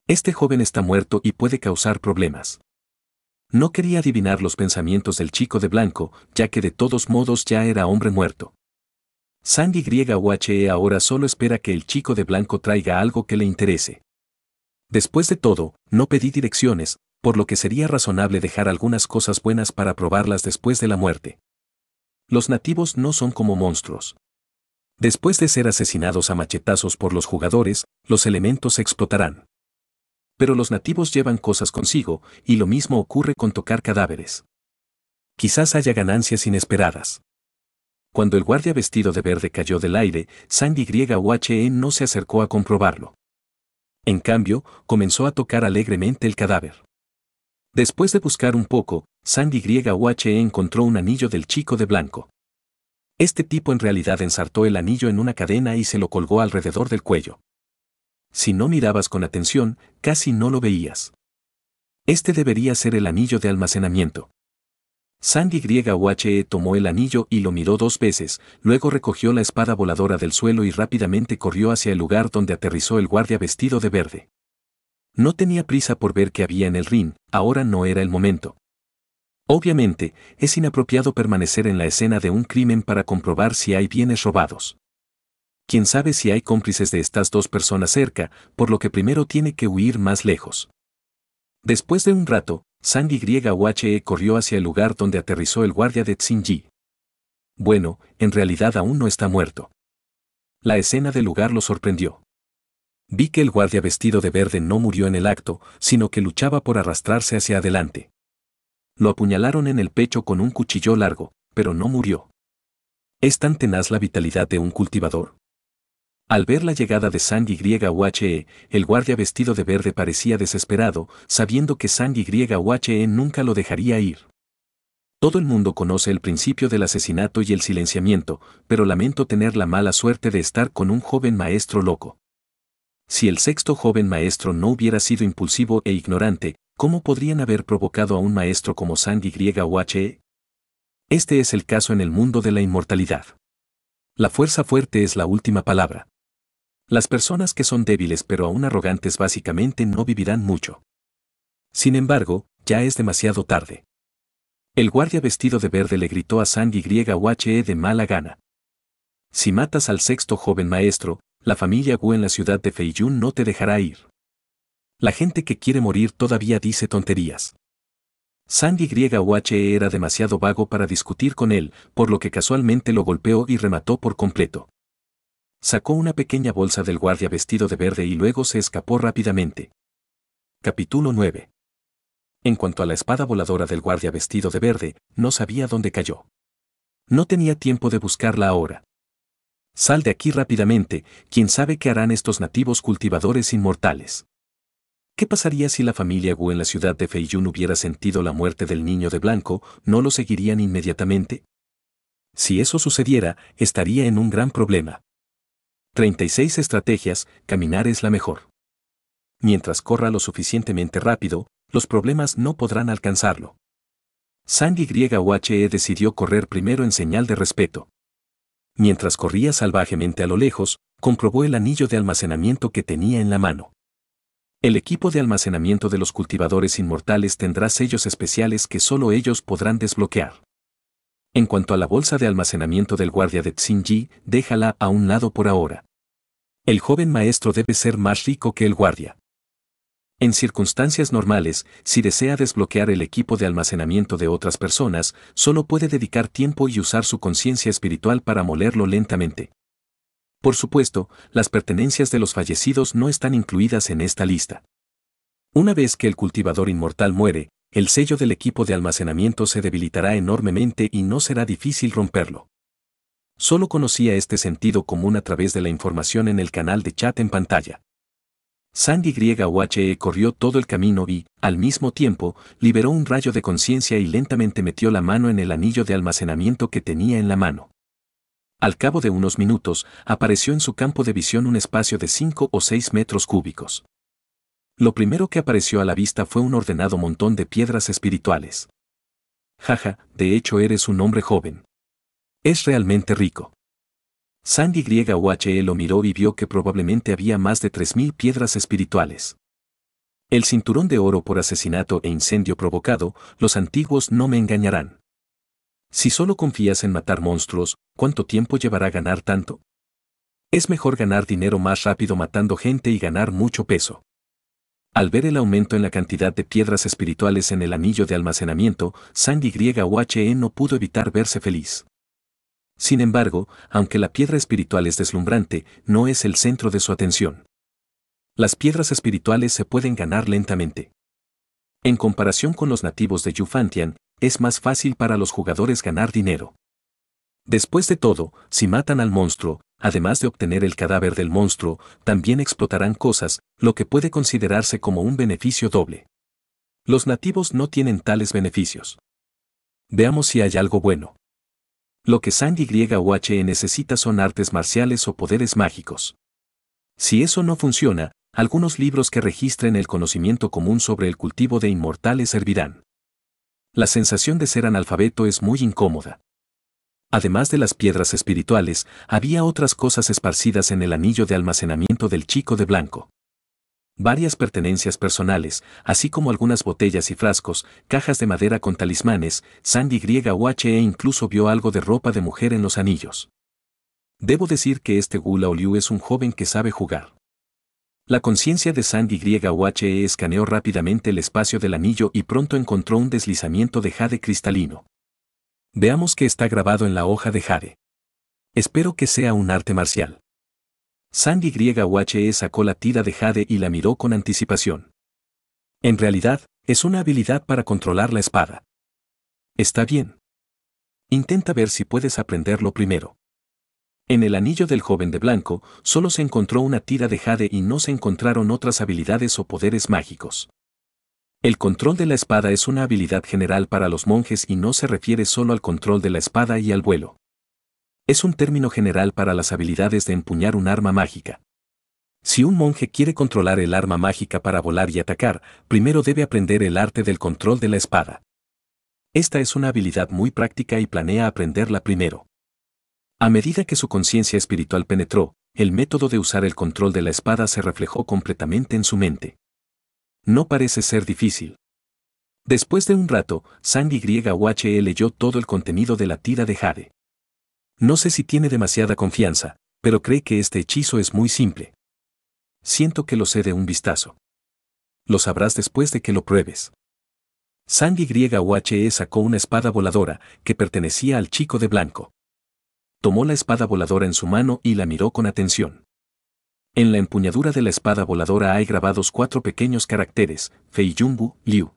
Este joven está muerto y puede causar problemas. No quería adivinar los pensamientos del chico de blanco, ya que de todos modos ya era hombre muerto. Sandy YUHE ahora solo espera que el chico de blanco traiga algo que le interese. Después de todo, no pedí direcciones, por lo que sería razonable dejar algunas cosas buenas para probarlas después de la muerte. Los nativos no son como monstruos. Después de ser asesinados a machetazos por los jugadores, los elementos explotarán. Pero los nativos llevan cosas consigo, y lo mismo ocurre con tocar cadáveres. Quizás haya ganancias inesperadas. Cuando el guardia vestido de verde cayó del aire, Sandy YUHE no se acercó a comprobarlo. En cambio, comenzó a tocar alegremente el cadáver. Después de buscar un poco, Sandy YUHE encontró un anillo del chico de blanco. Este tipo en realidad ensartó el anillo en una cadena y se lo colgó alrededor del cuello si no mirabas con atención, casi no lo veías. Este debería ser el anillo de almacenamiento. Sandy YUHE tomó el anillo y lo miró dos veces, luego recogió la espada voladora del suelo y rápidamente corrió hacia el lugar donde aterrizó el guardia vestido de verde. No tenía prisa por ver qué había en el ring, ahora no era el momento. Obviamente, es inapropiado permanecer en la escena de un crimen para comprobar si hay bienes robados quién sabe si hay cómplices de estas dos personas cerca, por lo que primero tiene que huir más lejos. Después de un rato, Sandy YUHE corrió hacia el lugar donde aterrizó el guardia de Tsinji. Bueno, en realidad aún no está muerto. La escena del lugar lo sorprendió. Vi que el guardia vestido de verde no murió en el acto, sino que luchaba por arrastrarse hacia adelante. Lo apuñalaron en el pecho con un cuchillo largo, pero no murió. ¿Es tan tenaz la vitalidad de un cultivador? Al ver la llegada de Sandy YUHE, el guardia vestido de verde parecía desesperado, sabiendo que Sandy YUHE nunca lo dejaría ir. Todo el mundo conoce el principio del asesinato y el silenciamiento, pero lamento tener la mala suerte de estar con un joven maestro loco. Si el sexto joven maestro no hubiera sido impulsivo e ignorante, ¿cómo podrían haber provocado a un maestro como Sandy YUHE? Este es el caso en el mundo de la inmortalidad. La fuerza fuerte es la última palabra. Las personas que son débiles pero aún arrogantes básicamente no vivirán mucho. Sin embargo, ya es demasiado tarde. El guardia vestido de verde le gritó a Sandy YUHE de mala gana. Si matas al sexto joven maestro, la familia Wu en la ciudad de Feiyun no te dejará ir. La gente que quiere morir todavía dice tonterías. Sandy YUHE era demasiado vago para discutir con él, por lo que casualmente lo golpeó y remató por completo. Sacó una pequeña bolsa del guardia vestido de verde y luego se escapó rápidamente. Capítulo 9. En cuanto a la espada voladora del guardia vestido de verde, no sabía dónde cayó. No tenía tiempo de buscarla ahora. Sal de aquí rápidamente, quién sabe qué harán estos nativos cultivadores inmortales. ¿Qué pasaría si la familia Wu en la ciudad de Feiyun hubiera sentido la muerte del niño de blanco, no lo seguirían inmediatamente? Si eso sucediera, estaría en un gran problema. 36 estrategias, caminar es la mejor. Mientras corra lo suficientemente rápido, los problemas no podrán alcanzarlo. Sandy YUHE decidió correr primero en señal de respeto. Mientras corría salvajemente a lo lejos, comprobó el anillo de almacenamiento que tenía en la mano. El equipo de almacenamiento de los cultivadores inmortales tendrá sellos especiales que solo ellos podrán desbloquear. En cuanto a la bolsa de almacenamiento del guardia de Tsinji, déjala a un lado por ahora. El joven maestro debe ser más rico que el guardia. En circunstancias normales, si desea desbloquear el equipo de almacenamiento de otras personas, solo puede dedicar tiempo y usar su conciencia espiritual para molerlo lentamente. Por supuesto, las pertenencias de los fallecidos no están incluidas en esta lista. Una vez que el cultivador inmortal muere, el sello del equipo de almacenamiento se debilitará enormemente y no será difícil romperlo. Solo conocía este sentido común a través de la información en el canal de chat en pantalla. Sandy YUHE corrió todo el camino y, al mismo tiempo, liberó un rayo de conciencia y lentamente metió la mano en el anillo de almacenamiento que tenía en la mano. Al cabo de unos minutos, apareció en su campo de visión un espacio de 5 o 6 metros cúbicos. Lo primero que apareció a la vista fue un ordenado montón de piedras espirituales. Jaja, de hecho eres un hombre joven. Es realmente rico. Sandy YUHE lo miró y vio que probablemente había más de 3.000 piedras espirituales. El cinturón de oro por asesinato e incendio provocado, los antiguos no me engañarán. Si solo confías en matar monstruos, ¿cuánto tiempo llevará ganar tanto? Es mejor ganar dinero más rápido matando gente y ganar mucho peso. Al ver el aumento en la cantidad de piedras espirituales en el anillo de almacenamiento, Sandy YUHE no pudo evitar verse feliz. Sin embargo, aunque la piedra espiritual es deslumbrante, no es el centro de su atención. Las piedras espirituales se pueden ganar lentamente. En comparación con los nativos de Yufantian, es más fácil para los jugadores ganar dinero. Después de todo, si matan al monstruo, además de obtener el cadáver del monstruo, también explotarán cosas, lo que puede considerarse como un beneficio doble. Los nativos no tienen tales beneficios. Veamos si hay algo bueno. Lo que Sandy YUHE necesita son artes marciales o poderes mágicos. Si eso no funciona, algunos libros que registren el conocimiento común sobre el cultivo de inmortales servirán. La sensación de ser analfabeto es muy incómoda. Además de las piedras espirituales, había otras cosas esparcidas en el anillo de almacenamiento del chico de blanco. Varias pertenencias personales, así como algunas botellas y frascos, cajas de madera con talismanes, Sandy YUHE incluso vio algo de ropa de mujer en los anillos. Debo decir que este Gula Oliu es un joven que sabe jugar. La conciencia de Sandy YUHE escaneó rápidamente el espacio del anillo y pronto encontró un deslizamiento de jade cristalino. Veamos qué está grabado en la hoja de jade. Espero que sea un arte marcial. Sandy YUHE sacó la tira de jade y la miró con anticipación. En realidad, es una habilidad para controlar la espada. Está bien. Intenta ver si puedes aprenderlo primero. En el anillo del joven de blanco, solo se encontró una tira de jade y no se encontraron otras habilidades o poderes mágicos. El control de la espada es una habilidad general para los monjes y no se refiere solo al control de la espada y al vuelo. Es un término general para las habilidades de empuñar un arma mágica. Si un monje quiere controlar el arma mágica para volar y atacar, primero debe aprender el arte del control de la espada. Esta es una habilidad muy práctica y planea aprenderla primero. A medida que su conciencia espiritual penetró, el método de usar el control de la espada se reflejó completamente en su mente. No parece ser difícil. Después de un rato, Sandy YUHE leyó todo el contenido de la tira de Jade. No sé si tiene demasiada confianza, pero cree que este hechizo es muy simple. Siento que lo sé de un vistazo. Lo sabrás después de que lo pruebes. Sandy YHE sacó una espada voladora que pertenecía al chico de blanco. Tomó la espada voladora en su mano y la miró con atención. En la empuñadura de la espada voladora hay grabados cuatro pequeños caracteres, Feiyumbu, Liu.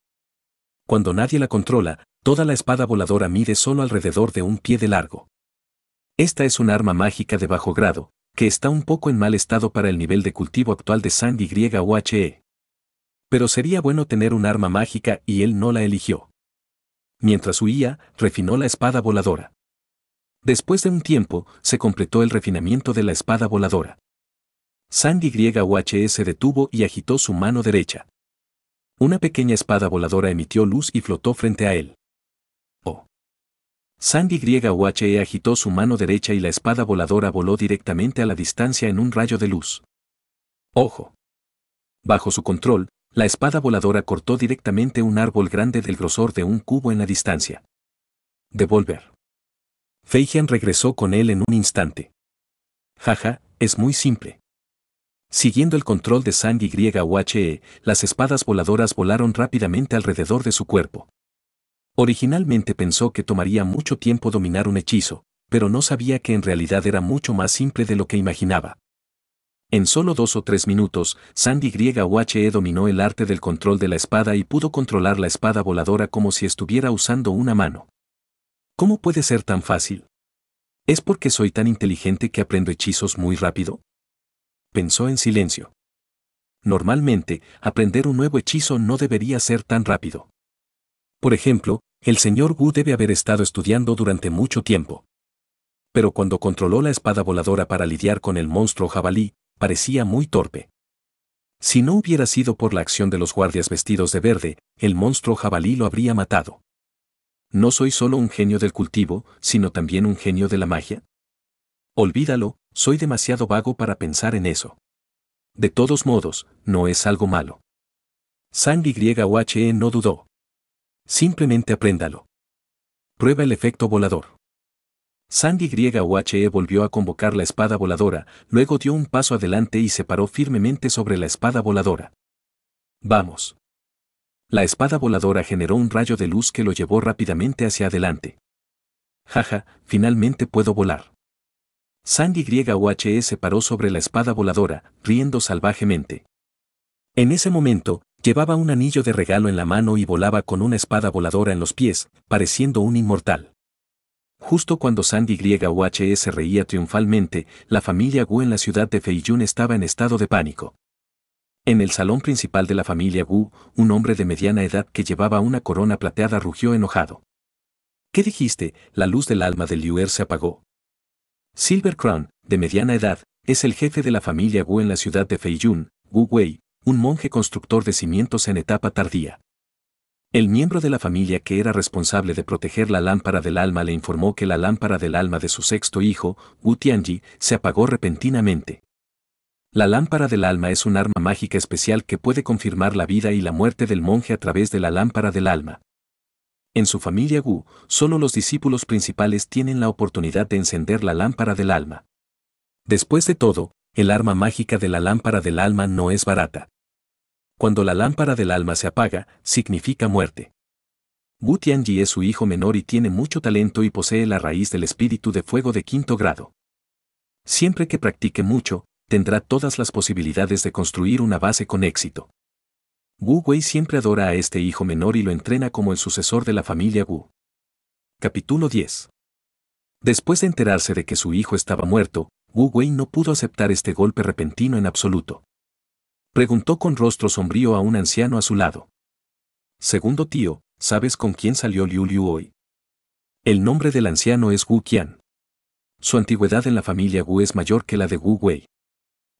Cuando nadie la controla, toda la espada voladora mide solo alrededor de un pie de largo. Esta es un arma mágica de bajo grado, que está un poco en mal estado para el nivel de cultivo actual de Sandy YHE. Pero sería bueno tener un arma mágica y él no la eligió. Mientras huía, refinó la espada voladora. Después de un tiempo, se completó el refinamiento de la espada voladora. Sandy YHE se detuvo y agitó su mano derecha. Una pequeña espada voladora emitió luz y flotó frente a él. Oh. Sandy YHE agitó su mano derecha y la espada voladora voló directamente a la distancia en un rayo de luz. Ojo. Bajo su control, la espada voladora cortó directamente un árbol grande del grosor de un cubo en la distancia. Devolver. Feijian regresó con él en un instante. Jaja, es muy simple. Siguiendo el control de Sandy YHE, las espadas voladoras volaron rápidamente alrededor de su cuerpo. Originalmente pensó que tomaría mucho tiempo dominar un hechizo, pero no sabía que en realidad era mucho más simple de lo que imaginaba. En solo dos o tres minutos, Sandy YHE dominó el arte del control de la espada y pudo controlar la espada voladora como si estuviera usando una mano. ¿Cómo puede ser tan fácil? ¿Es porque soy tan inteligente que aprendo hechizos muy rápido? Pensó en silencio. Normalmente, aprender un nuevo hechizo no debería ser tan rápido. Por ejemplo, el señor Wu debe haber estado estudiando durante mucho tiempo. Pero cuando controló la espada voladora para lidiar con el monstruo jabalí, parecía muy torpe. Si no hubiera sido por la acción de los guardias vestidos de verde, el monstruo jabalí lo habría matado. ¿No soy solo un genio del cultivo, sino también un genio de la magia? Olvídalo, soy demasiado vago para pensar en eso. De todos modos, no es algo malo. Sandy YHE no dudó. Simplemente apréndalo. Prueba el efecto volador. Sandy YHE volvió a convocar la espada voladora, luego dio un paso adelante y se paró firmemente sobre la espada voladora. Vamos. La espada voladora generó un rayo de luz que lo llevó rápidamente hacia adelante. Jaja, finalmente puedo volar. Sandy YHE se paró sobre la espada voladora, riendo salvajemente. En ese momento, llevaba un anillo de regalo en la mano y volaba con una espada voladora en los pies, pareciendo un inmortal. Justo cuando Sandy YHE se reía triunfalmente, la familia Wu en la ciudad de Feiyun estaba en estado de pánico. En el salón principal de la familia Wu, un hombre de mediana edad que llevaba una corona plateada rugió enojado. ¿Qué dijiste? La luz del alma del Liuer se apagó. Silver Crown, de mediana edad, es el jefe de la familia Wu en la ciudad de Feiyun, Wu Wei, un monje constructor de cimientos en etapa tardía. El miembro de la familia que era responsable de proteger la lámpara del alma le informó que la lámpara del alma de su sexto hijo, Wu Tianji, se apagó repentinamente. La lámpara del alma es un arma mágica especial que puede confirmar la vida y la muerte del monje a través de la lámpara del alma. En su familia Wu, solo los discípulos principales tienen la oportunidad de encender la lámpara del alma. Después de todo, el arma mágica de la lámpara del alma no es barata. Cuando la lámpara del alma se apaga, significa muerte. Wu Tianji es su hijo menor y tiene mucho talento y posee la raíz del espíritu de fuego de quinto grado. Siempre que practique mucho, tendrá todas las posibilidades de construir una base con éxito. Wu Wei siempre adora a este hijo menor y lo entrena como el sucesor de la familia Wu. Capítulo 10. Después de enterarse de que su hijo estaba muerto, Wu Wei no pudo aceptar este golpe repentino en absoluto. Preguntó con rostro sombrío a un anciano a su lado. Segundo tío, ¿sabes con quién salió Liu Liu hoy? El nombre del anciano es Wu Qian. Su antigüedad en la familia Wu es mayor que la de Wu Wei.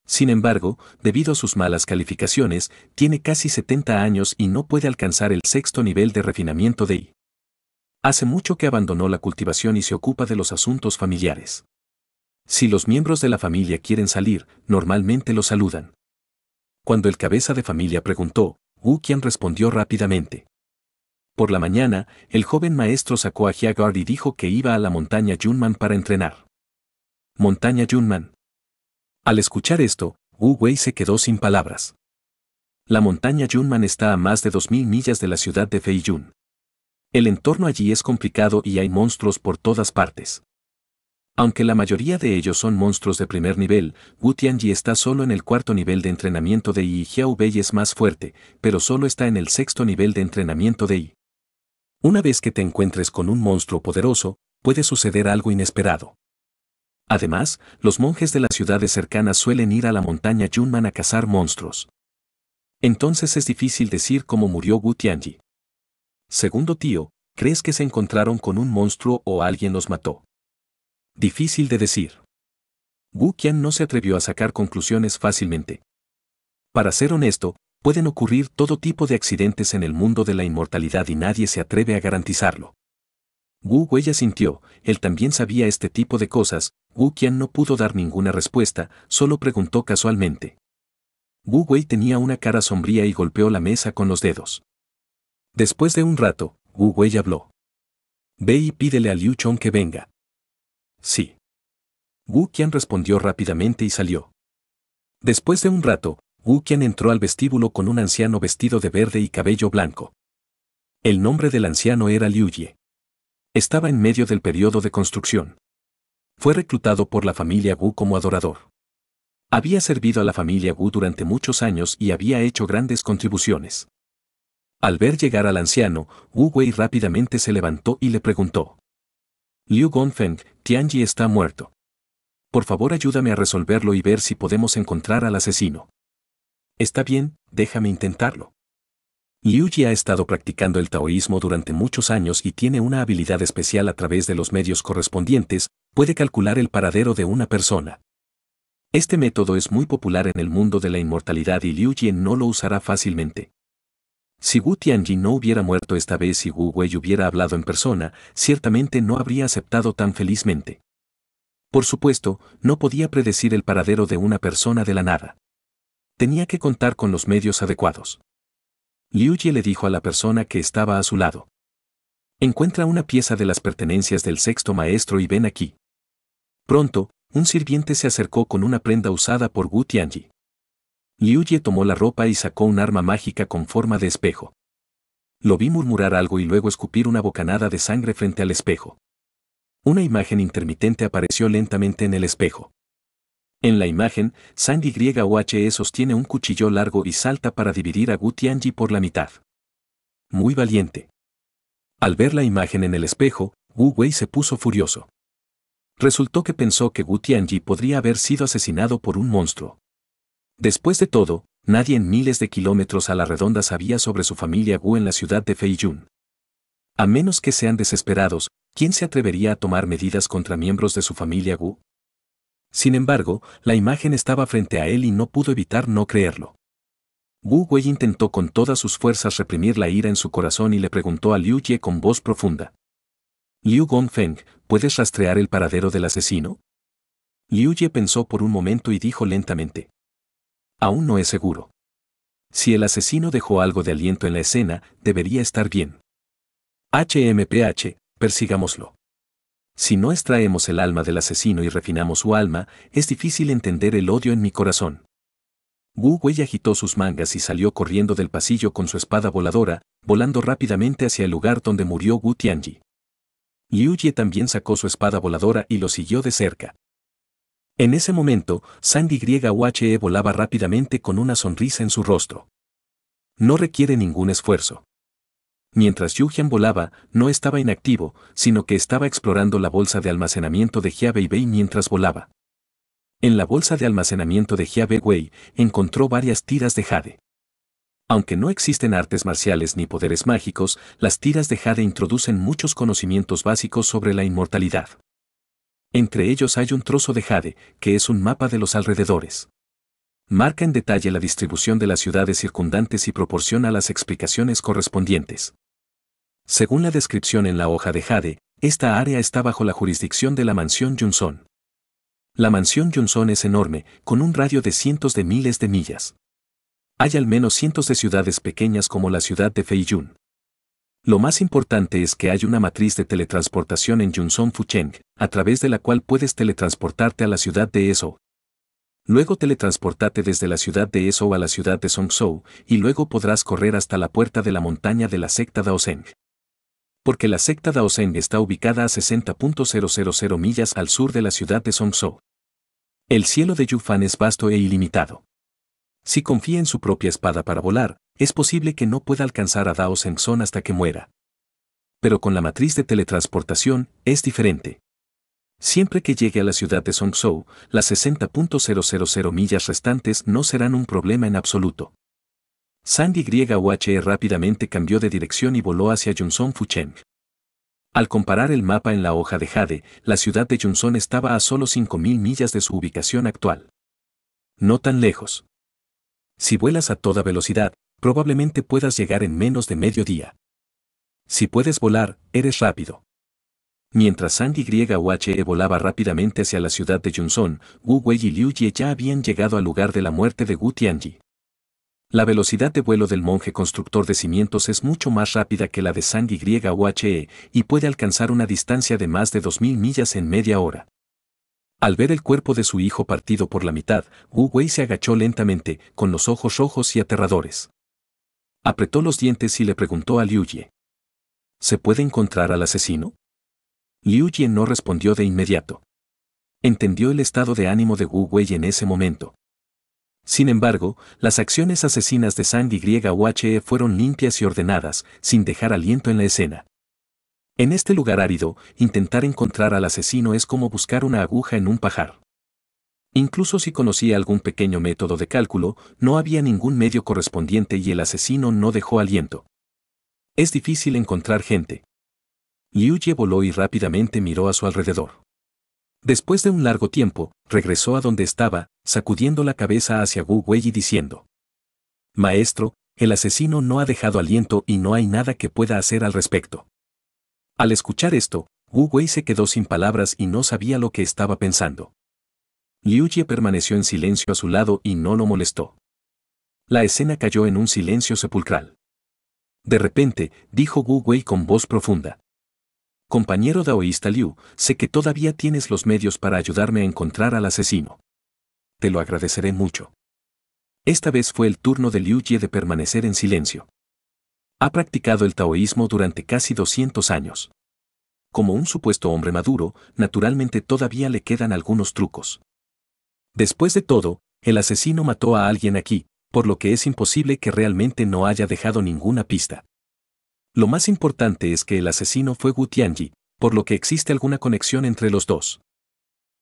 Sin embargo, debido a sus malas calificaciones, tiene casi 70 años y no puede alcanzar el sexto nivel de refinamiento de I. Hace mucho que abandonó la cultivación y se ocupa de los asuntos familiares. Si los miembros de la familia quieren salir, normalmente lo saludan. Cuando el cabeza de familia preguntó, Wu Qian respondió rápidamente. Por la mañana, el joven maestro sacó a Hyagard y dijo que iba a la montaña Yunman para entrenar. Montaña Yunman. Al escuchar esto, Wu Wei se quedó sin palabras. La montaña Yunman está a más de 2.000 millas de la ciudad de Feiyun. El entorno allí es complicado y hay monstruos por todas partes. Aunque la mayoría de ellos son monstruos de primer nivel, Wu Tianji está solo en el cuarto nivel de entrenamiento de Yi Xiao Bei es más fuerte, pero solo está en el sexto nivel de entrenamiento de Yi. Una vez que te encuentres con un monstruo poderoso, puede suceder algo inesperado. Además, los monjes de las ciudades cercanas suelen ir a la montaña Yunman a cazar monstruos. Entonces es difícil decir cómo murió Wu Tianji. Segundo tío, ¿crees que se encontraron con un monstruo o alguien los mató? Difícil de decir. Wu Qian no se atrevió a sacar conclusiones fácilmente. Para ser honesto, pueden ocurrir todo tipo de accidentes en el mundo de la inmortalidad y nadie se atreve a garantizarlo. Wu Wei sintió, él también sabía este tipo de cosas, Wu Qian no pudo dar ninguna respuesta, solo preguntó casualmente. Wu Wei tenía una cara sombría y golpeó la mesa con los dedos. Después de un rato, Wu Wei habló. Ve y pídele a Liu Chong que venga. Sí. Wu Qian respondió rápidamente y salió. Después de un rato, Wu Qian entró al vestíbulo con un anciano vestido de verde y cabello blanco. El nombre del anciano era Liu Ye. Estaba en medio del periodo de construcción. Fue reclutado por la familia Wu como adorador. Había servido a la familia Wu durante muchos años y había hecho grandes contribuciones. Al ver llegar al anciano, Wu Wei rápidamente se levantó y le preguntó. Liu Gongfeng, Tianji está muerto. Por favor ayúdame a resolverlo y ver si podemos encontrar al asesino. Está bien, déjame intentarlo. Liu Ji ha estado practicando el taoísmo durante muchos años y tiene una habilidad especial a través de los medios correspondientes, puede calcular el paradero de una persona. Este método es muy popular en el mundo de la inmortalidad y Liu Ji no lo usará fácilmente. Si Wu Tianji no hubiera muerto esta vez y Wu Wei hubiera hablado en persona, ciertamente no habría aceptado tan felizmente. Por supuesto, no podía predecir el paradero de una persona de la nada. Tenía que contar con los medios adecuados. Liu Ji le dijo a la persona que estaba a su lado. Encuentra una pieza de las pertenencias del sexto maestro y ven aquí. Pronto, un sirviente se acercó con una prenda usada por Wu Tianji. Liu Ye tomó la ropa y sacó un arma mágica con forma de espejo. Lo vi murmurar algo y luego escupir una bocanada de sangre frente al espejo. Una imagen intermitente apareció lentamente en el espejo. En la imagen, Sandy YOHE sostiene un cuchillo largo y salta para dividir a Gu Tianji por la mitad. Muy valiente. Al ver la imagen en el espejo, Wu Wei se puso furioso. Resultó que pensó que Gu Tianji podría haber sido asesinado por un monstruo. Después de todo, nadie en miles de kilómetros a la redonda sabía sobre su familia Wu en la ciudad de Feiyun. A menos que sean desesperados, ¿quién se atrevería a tomar medidas contra miembros de su familia Wu? Sin embargo, la imagen estaba frente a él y no pudo evitar no creerlo. Wu Wei intentó con todas sus fuerzas reprimir la ira en su corazón y le preguntó a Liu Jie con voz profunda. Liu Gongfeng, ¿puedes rastrear el paradero del asesino? Liu Jie pensó por un momento y dijo lentamente. Aún no es seguro. Si el asesino dejó algo de aliento en la escena, debería estar bien. HMPH, persigámoslo. Si no extraemos el alma del asesino y refinamos su alma, es difícil entender el odio en mi corazón. Wu Wei agitó sus mangas y salió corriendo del pasillo con su espada voladora, volando rápidamente hacia el lugar donde murió Wu Tianji. Liu Jie también sacó su espada voladora y lo siguió de cerca. En ese momento, Sandy YUHE volaba rápidamente con una sonrisa en su rostro. No requiere ningún esfuerzo. Mientras Yujian volaba, no estaba inactivo, sino que estaba explorando la bolsa de almacenamiento de Jia Bei mientras volaba. En la bolsa de almacenamiento de Jia Wei encontró varias tiras de jade. Aunque no existen artes marciales ni poderes mágicos, las tiras de jade introducen muchos conocimientos básicos sobre la inmortalidad. Entre ellos hay un trozo de jade, que es un mapa de los alrededores. Marca en detalle la distribución de las ciudades circundantes y proporciona las explicaciones correspondientes. Según la descripción en la hoja de jade, esta área está bajo la jurisdicción de la mansión Junson. La mansión Junson es enorme, con un radio de cientos de miles de millas. Hay al menos cientos de ciudades pequeñas como la ciudad de Feiyun. Lo más importante es que hay una matriz de teletransportación en Junson Fucheng, a través de la cual puedes teletransportarte a la ciudad de Eso. Luego teletransportate desde la ciudad de Esou a la ciudad de Songzhou, y luego podrás correr hasta la puerta de la montaña de la secta Daoseng. Porque la secta Daoseng está ubicada a 60.000 millas al sur de la ciudad de Songzhou. El cielo de Yufan es vasto e ilimitado. Si confía en su propia espada para volar, es posible que no pueda alcanzar a Dao hasta que muera. Pero con la matriz de teletransportación, es diferente. Siempre que llegue a la ciudad de Songzhou, las 60.000 millas restantes no serán un problema en absoluto. Sandy YUHE rápidamente cambió de dirección y voló hacia Junson Fucheng. Al comparar el mapa en la hoja de Jade, la ciudad de Junson estaba a solo 5.000 millas de su ubicación actual. No tan lejos. Si vuelas a toda velocidad, probablemente puedas llegar en menos de medio día. Si puedes volar, eres rápido. Mientras Sandy YUHE volaba rápidamente hacia la ciudad de Junson, Wu Wei y Liu Jie ya habían llegado al lugar de la muerte de Wu Tianji. La velocidad de vuelo del monje constructor de cimientos es mucho más rápida que la de Sandy YUHE y puede alcanzar una distancia de más de 2.000 millas en media hora. Al ver el cuerpo de su hijo partido por la mitad, Wu Wei se agachó lentamente, con los ojos rojos y aterradores. Apretó los dientes y le preguntó a Liu Jie. ¿Se puede encontrar al asesino? Liu Jie no respondió de inmediato. Entendió el estado de ánimo de Wu Wei en ese momento. Sin embargo, las acciones asesinas de Sang YUHE fueron limpias y ordenadas, sin dejar aliento en la escena. En este lugar árido, intentar encontrar al asesino es como buscar una aguja en un pajar. Incluso si conocía algún pequeño método de cálculo, no había ningún medio correspondiente y el asesino no dejó aliento. Es difícil encontrar gente, Liu Ye voló y rápidamente miró a su alrededor. Después de un largo tiempo, regresó a donde estaba, sacudiendo la cabeza hacia Wu Wei y diciendo: Maestro, el asesino no ha dejado aliento y no hay nada que pueda hacer al respecto. Al escuchar esto, Wu Wei se quedó sin palabras y no sabía lo que estaba pensando. Liu Jie permaneció en silencio a su lado y no lo molestó. La escena cayó en un silencio sepulcral. De repente, dijo Wu Wei con voz profunda. Compañero daoísta Liu, sé que todavía tienes los medios para ayudarme a encontrar al asesino. Te lo agradeceré mucho. Esta vez fue el turno de Liu Jie de permanecer en silencio. Ha practicado el taoísmo durante casi 200 años. Como un supuesto hombre maduro, naturalmente todavía le quedan algunos trucos. Después de todo, el asesino mató a alguien aquí, por lo que es imposible que realmente no haya dejado ninguna pista. Lo más importante es que el asesino fue Wu Tianji, por lo que existe alguna conexión entre los dos.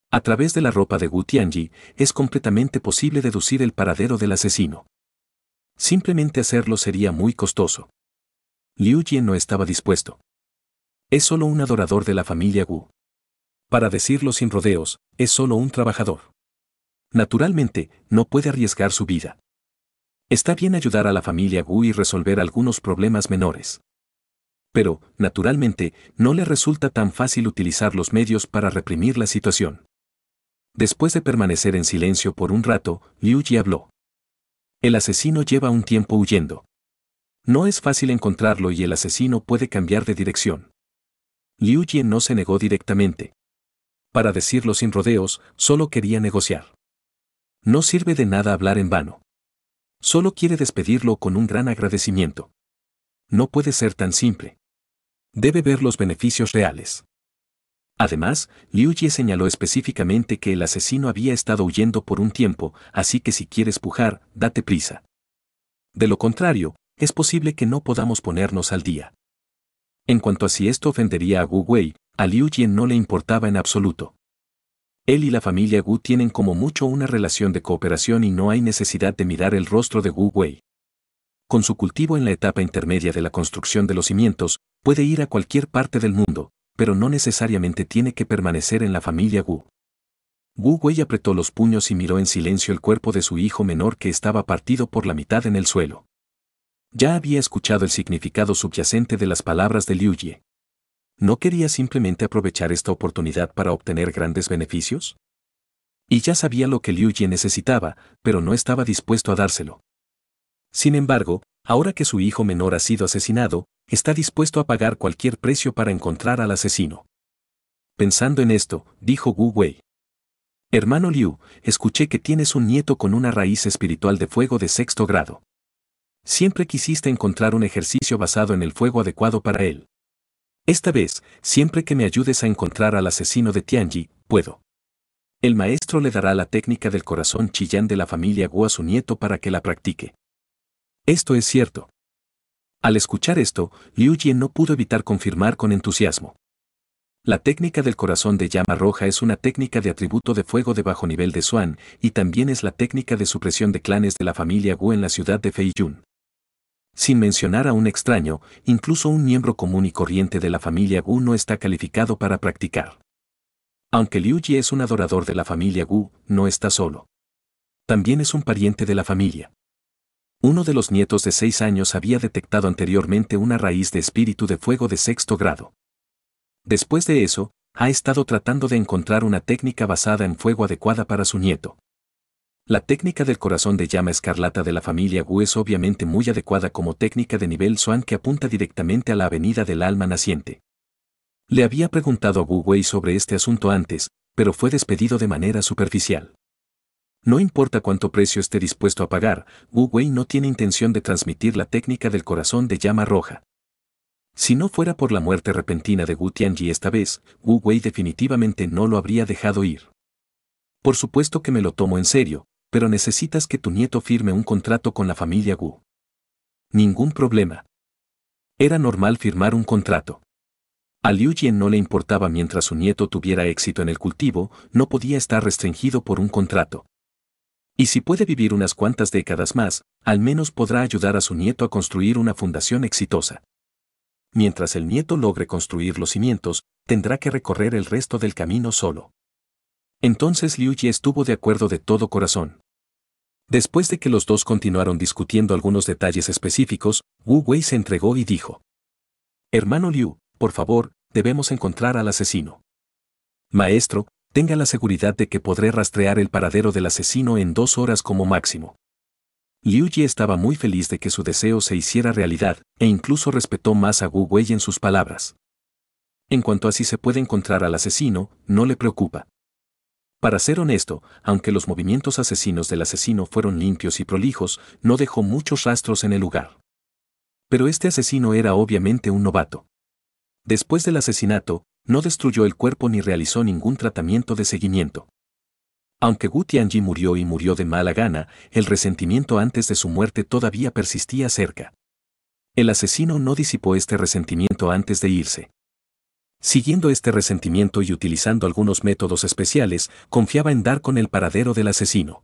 A través de la ropa de Wu Tianji, es completamente posible deducir el paradero del asesino. Simplemente hacerlo sería muy costoso. Liu Jie no estaba dispuesto. Es solo un adorador de la familia Wu. Para decirlo sin rodeos, es solo un trabajador. Naturalmente, no puede arriesgar su vida. Está bien ayudar a la familia Wu y resolver algunos problemas menores pero, naturalmente, no le resulta tan fácil utilizar los medios para reprimir la situación. Después de permanecer en silencio por un rato, Liu Ji habló. El asesino lleva un tiempo huyendo. No es fácil encontrarlo y el asesino puede cambiar de dirección. Liu Ji no se negó directamente. Para decirlo sin rodeos, solo quería negociar. No sirve de nada hablar en vano. Solo quiere despedirlo con un gran agradecimiento. No puede ser tan simple debe ver los beneficios reales. Además, Liu Jie señaló específicamente que el asesino había estado huyendo por un tiempo, así que si quieres pujar, date prisa. De lo contrario, es posible que no podamos ponernos al día. En cuanto a si esto ofendería a Wu Wei, a Liu Jie no le importaba en absoluto. Él y la familia Wu tienen como mucho una relación de cooperación y no hay necesidad de mirar el rostro de Wu Wei. Con su cultivo en la etapa intermedia de la construcción de los cimientos, puede ir a cualquier parte del mundo, pero no necesariamente tiene que permanecer en la familia Wu. Wu Wei apretó los puños y miró en silencio el cuerpo de su hijo menor que estaba partido por la mitad en el suelo. Ya había escuchado el significado subyacente de las palabras de Liu Jie. ¿No quería simplemente aprovechar esta oportunidad para obtener grandes beneficios? Y ya sabía lo que Liu Jie necesitaba, pero no estaba dispuesto a dárselo. Sin embargo, ahora que su hijo menor ha sido asesinado, está dispuesto a pagar cualquier precio para encontrar al asesino. Pensando en esto, dijo Wu Wei. Hermano Liu, escuché que tienes un nieto con una raíz espiritual de fuego de sexto grado. Siempre quisiste encontrar un ejercicio basado en el fuego adecuado para él. Esta vez, siempre que me ayudes a encontrar al asesino de Tianji, puedo. El maestro le dará la técnica del corazón chillán de la familia Gu a su nieto para que la practique. Esto es cierto. Al escuchar esto, Liu Jie no pudo evitar confirmar con entusiasmo. La técnica del corazón de llama roja es una técnica de atributo de fuego de bajo nivel de Swan y también es la técnica de supresión de clanes de la familia Gu en la ciudad de Feiyun. Sin mencionar a un extraño, incluso un miembro común y corriente de la familia Gu no está calificado para practicar. Aunque Liu Ji es un adorador de la familia Gu, no está solo. También es un pariente de la familia. Uno de los nietos de seis años había detectado anteriormente una raíz de espíritu de fuego de sexto grado. Después de eso, ha estado tratando de encontrar una técnica basada en fuego adecuada para su nieto. La técnica del corazón de llama escarlata de la familia Gu es obviamente muy adecuada como técnica de nivel Swan que apunta directamente a la avenida del alma naciente. Le había preguntado a Wu Wei sobre este asunto antes, pero fue despedido de manera superficial. No importa cuánto precio esté dispuesto a pagar, Wu Wei no tiene intención de transmitir la técnica del corazón de llama roja. Si no fuera por la muerte repentina de Wu Tianji esta vez, Wu Wei definitivamente no lo habría dejado ir. Por supuesto que me lo tomo en serio, pero necesitas que tu nieto firme un contrato con la familia Gu. Ningún problema. Era normal firmar un contrato. A Liu Jien no le importaba mientras su nieto tuviera éxito en el cultivo, no podía estar restringido por un contrato. Y si puede vivir unas cuantas décadas más, al menos podrá ayudar a su nieto a construir una fundación exitosa. Mientras el nieto logre construir los cimientos, tendrá que recorrer el resto del camino solo. Entonces Liu Jie estuvo de acuerdo de todo corazón. Después de que los dos continuaron discutiendo algunos detalles específicos, Wu Wei se entregó y dijo. Hermano Liu, por favor, debemos encontrar al asesino. Maestro, tenga la seguridad de que podré rastrear el paradero del asesino en dos horas como máximo. Liu Ji estaba muy feliz de que su deseo se hiciera realidad, e incluso respetó más a Wu Wei en sus palabras. En cuanto a si se puede encontrar al asesino, no le preocupa. Para ser honesto, aunque los movimientos asesinos del asesino fueron limpios y prolijos, no dejó muchos rastros en el lugar. Pero este asesino era obviamente un novato. Después del asesinato, no destruyó el cuerpo ni realizó ningún tratamiento de seguimiento. Aunque Gu Tianji murió y murió de mala gana, el resentimiento antes de su muerte todavía persistía cerca. El asesino no disipó este resentimiento antes de irse. Siguiendo este resentimiento y utilizando algunos métodos especiales, confiaba en dar con el paradero del asesino.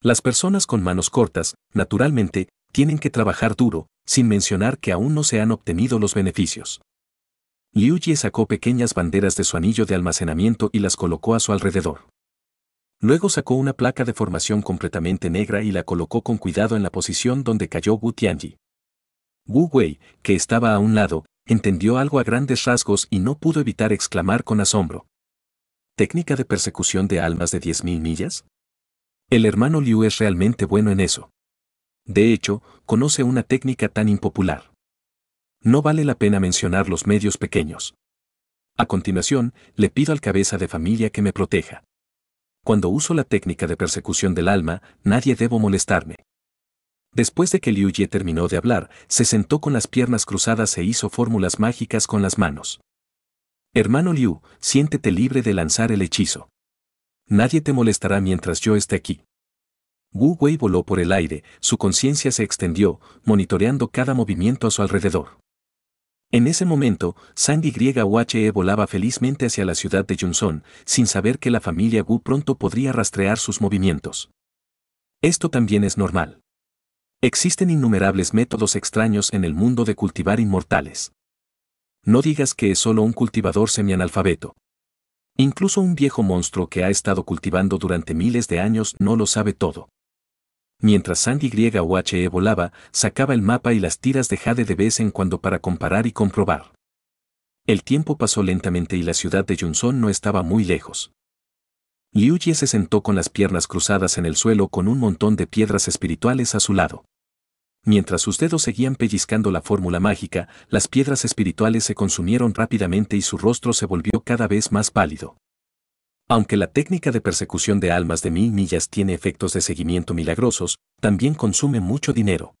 Las personas con manos cortas, naturalmente, tienen que trabajar duro, sin mencionar que aún no se han obtenido los beneficios. Liu Jie sacó pequeñas banderas de su anillo de almacenamiento y las colocó a su alrededor. Luego sacó una placa de formación completamente negra y la colocó con cuidado en la posición donde cayó Wu Tianji. Wu Wei, que estaba a un lado, entendió algo a grandes rasgos y no pudo evitar exclamar con asombro. ¿Técnica de persecución de almas de 10.000 millas? El hermano Liu es realmente bueno en eso. De hecho, conoce una técnica tan impopular. No vale la pena mencionar los medios pequeños. A continuación, le pido al cabeza de familia que me proteja. Cuando uso la técnica de persecución del alma, nadie debo molestarme. Después de que Liu Ye terminó de hablar, se sentó con las piernas cruzadas e hizo fórmulas mágicas con las manos. Hermano Liu, siéntete libre de lanzar el hechizo. Nadie te molestará mientras yo esté aquí. Wu Wei voló por el aire, su conciencia se extendió, monitoreando cada movimiento a su alrededor. En ese momento, Sang YUHE volaba felizmente hacia la ciudad de Junson, sin saber que la familia Wu pronto podría rastrear sus movimientos. Esto también es normal. Existen innumerables métodos extraños en el mundo de cultivar inmortales. No digas que es solo un cultivador semianalfabeto. Incluso un viejo monstruo que ha estado cultivando durante miles de años no lo sabe todo. Mientras Sandy YUHE volaba, sacaba el mapa y las tiras de Jade de vez en cuando para comparar y comprobar. El tiempo pasó lentamente y la ciudad de Junson no estaba muy lejos. Liu Jie se sentó con las piernas cruzadas en el suelo con un montón de piedras espirituales a su lado. Mientras sus dedos seguían pellizcando la fórmula mágica, las piedras espirituales se consumieron rápidamente y su rostro se volvió cada vez más pálido. Aunque la técnica de persecución de almas de mil millas tiene efectos de seguimiento milagrosos, también consume mucho dinero.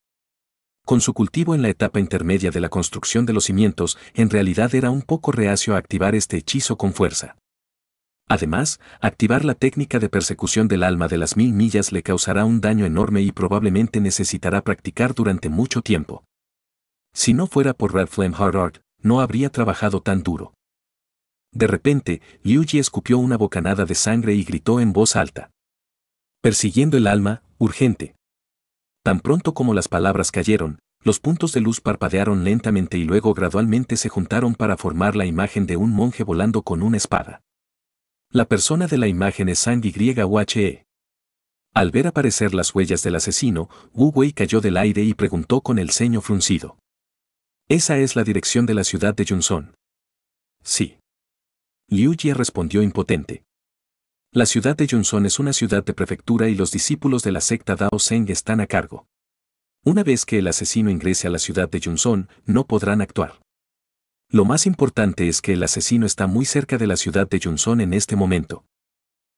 Con su cultivo en la etapa intermedia de la construcción de los cimientos, en realidad era un poco reacio a activar este hechizo con fuerza. Además, activar la técnica de persecución del alma de las mil millas le causará un daño enorme y probablemente necesitará practicar durante mucho tiempo. Si no fuera por Red Flame Hard Art, no habría trabajado tan duro. De repente, Liuji escupió una bocanada de sangre y gritó en voz alta. Persiguiendo el alma, urgente. Tan pronto como las palabras cayeron, los puntos de luz parpadearon lentamente y luego gradualmente se juntaron para formar la imagen de un monje volando con una espada. La persona de la imagen es Sandy YHE. Al ver aparecer las huellas del asesino, Wu Wei cayó del aire y preguntó con el ceño fruncido. ¿Esa es la dirección de la ciudad de Junson? Sí. Liu Jie respondió impotente. La ciudad de Junson es una ciudad de prefectura y los discípulos de la secta Dao Zeng están a cargo. Una vez que el asesino ingrese a la ciudad de Junson, no podrán actuar. Lo más importante es que el asesino está muy cerca de la ciudad de Junson en este momento.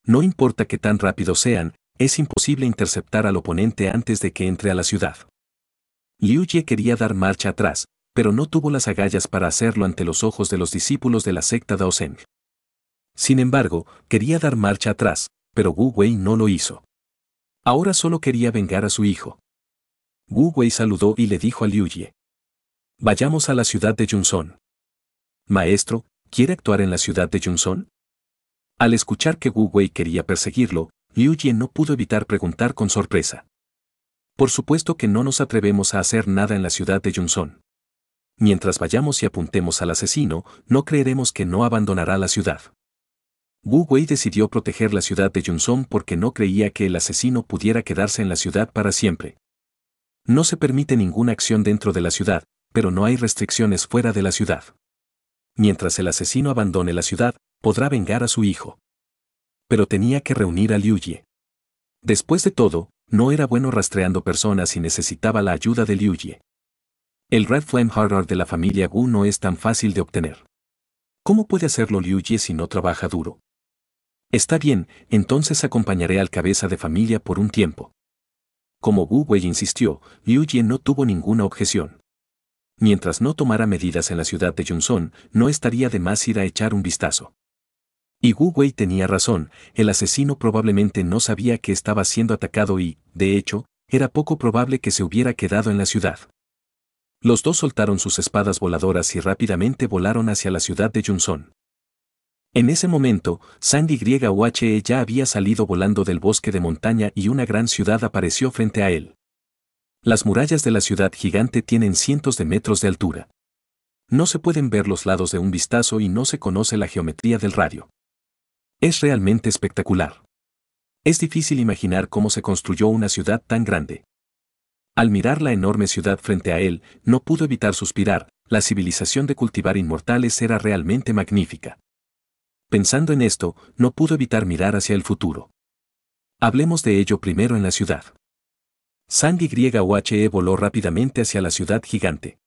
No importa que tan rápido sean, es imposible interceptar al oponente antes de que entre a la ciudad. Liu Jie quería dar marcha atrás, pero no tuvo las agallas para hacerlo ante los ojos de los discípulos de la secta Daosen. Sin embargo, quería dar marcha atrás, pero Wu Wei no lo hizo. Ahora solo quería vengar a su hijo. Wu Wei saludó y le dijo a Liu Jie. Vayamos a la ciudad de Junson. Maestro, ¿quiere actuar en la ciudad de Junson? Al escuchar que Wu Wei quería perseguirlo, Liu Jie no pudo evitar preguntar con sorpresa. Por supuesto que no nos atrevemos a hacer nada en la ciudad de Junson. Mientras vayamos y apuntemos al asesino, no creeremos que no abandonará la ciudad. Wu Wei decidió proteger la ciudad de Junson porque no creía que el asesino pudiera quedarse en la ciudad para siempre. No se permite ninguna acción dentro de la ciudad, pero no hay restricciones fuera de la ciudad mientras el asesino abandone la ciudad, podrá vengar a su hijo. Pero tenía que reunir a Liu Jie. Después de todo, no era bueno rastreando personas y necesitaba la ayuda de Liu Jie. El Red Flame Hard de la familia Gu no es tan fácil de obtener. ¿Cómo puede hacerlo Liu Jie si no trabaja duro? Está bien, entonces acompañaré al cabeza de familia por un tiempo. Como Wu Wei insistió, Liu Jie no tuvo ninguna objeción. Mientras no tomara medidas en la ciudad de Junson, no estaría de más ir a echar un vistazo. Y Wu Wei tenía razón, el asesino probablemente no sabía que estaba siendo atacado y, de hecho, era poco probable que se hubiera quedado en la ciudad. Los dos soltaron sus espadas voladoras y rápidamente volaron hacia la ciudad de Junson. En ese momento, Sandy YHE ya había salido volando del bosque de montaña y una gran ciudad apareció frente a él. Las murallas de la ciudad gigante tienen cientos de metros de altura. No se pueden ver los lados de un vistazo y no se conoce la geometría del radio. Es realmente espectacular. Es difícil imaginar cómo se construyó una ciudad tan grande. Al mirar la enorme ciudad frente a él, no pudo evitar suspirar, la civilización de cultivar inmortales era realmente magnífica. Pensando en esto, no pudo evitar mirar hacia el futuro. Hablemos de ello primero en la ciudad. Sandy YHE voló rápidamente hacia la ciudad gigante.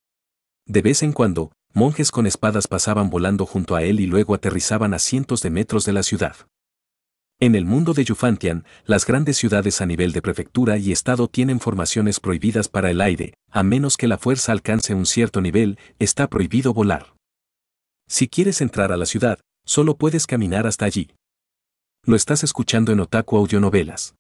De vez en cuando, monjes con espadas pasaban volando junto a él y luego aterrizaban a cientos de metros de la ciudad. En el mundo de Yufantian, las grandes ciudades a nivel de prefectura y estado tienen formaciones prohibidas para el aire, a menos que la fuerza alcance un cierto nivel, está prohibido volar. Si quieres entrar a la ciudad, solo puedes caminar hasta allí. Lo estás escuchando en Otaku Audionovelas.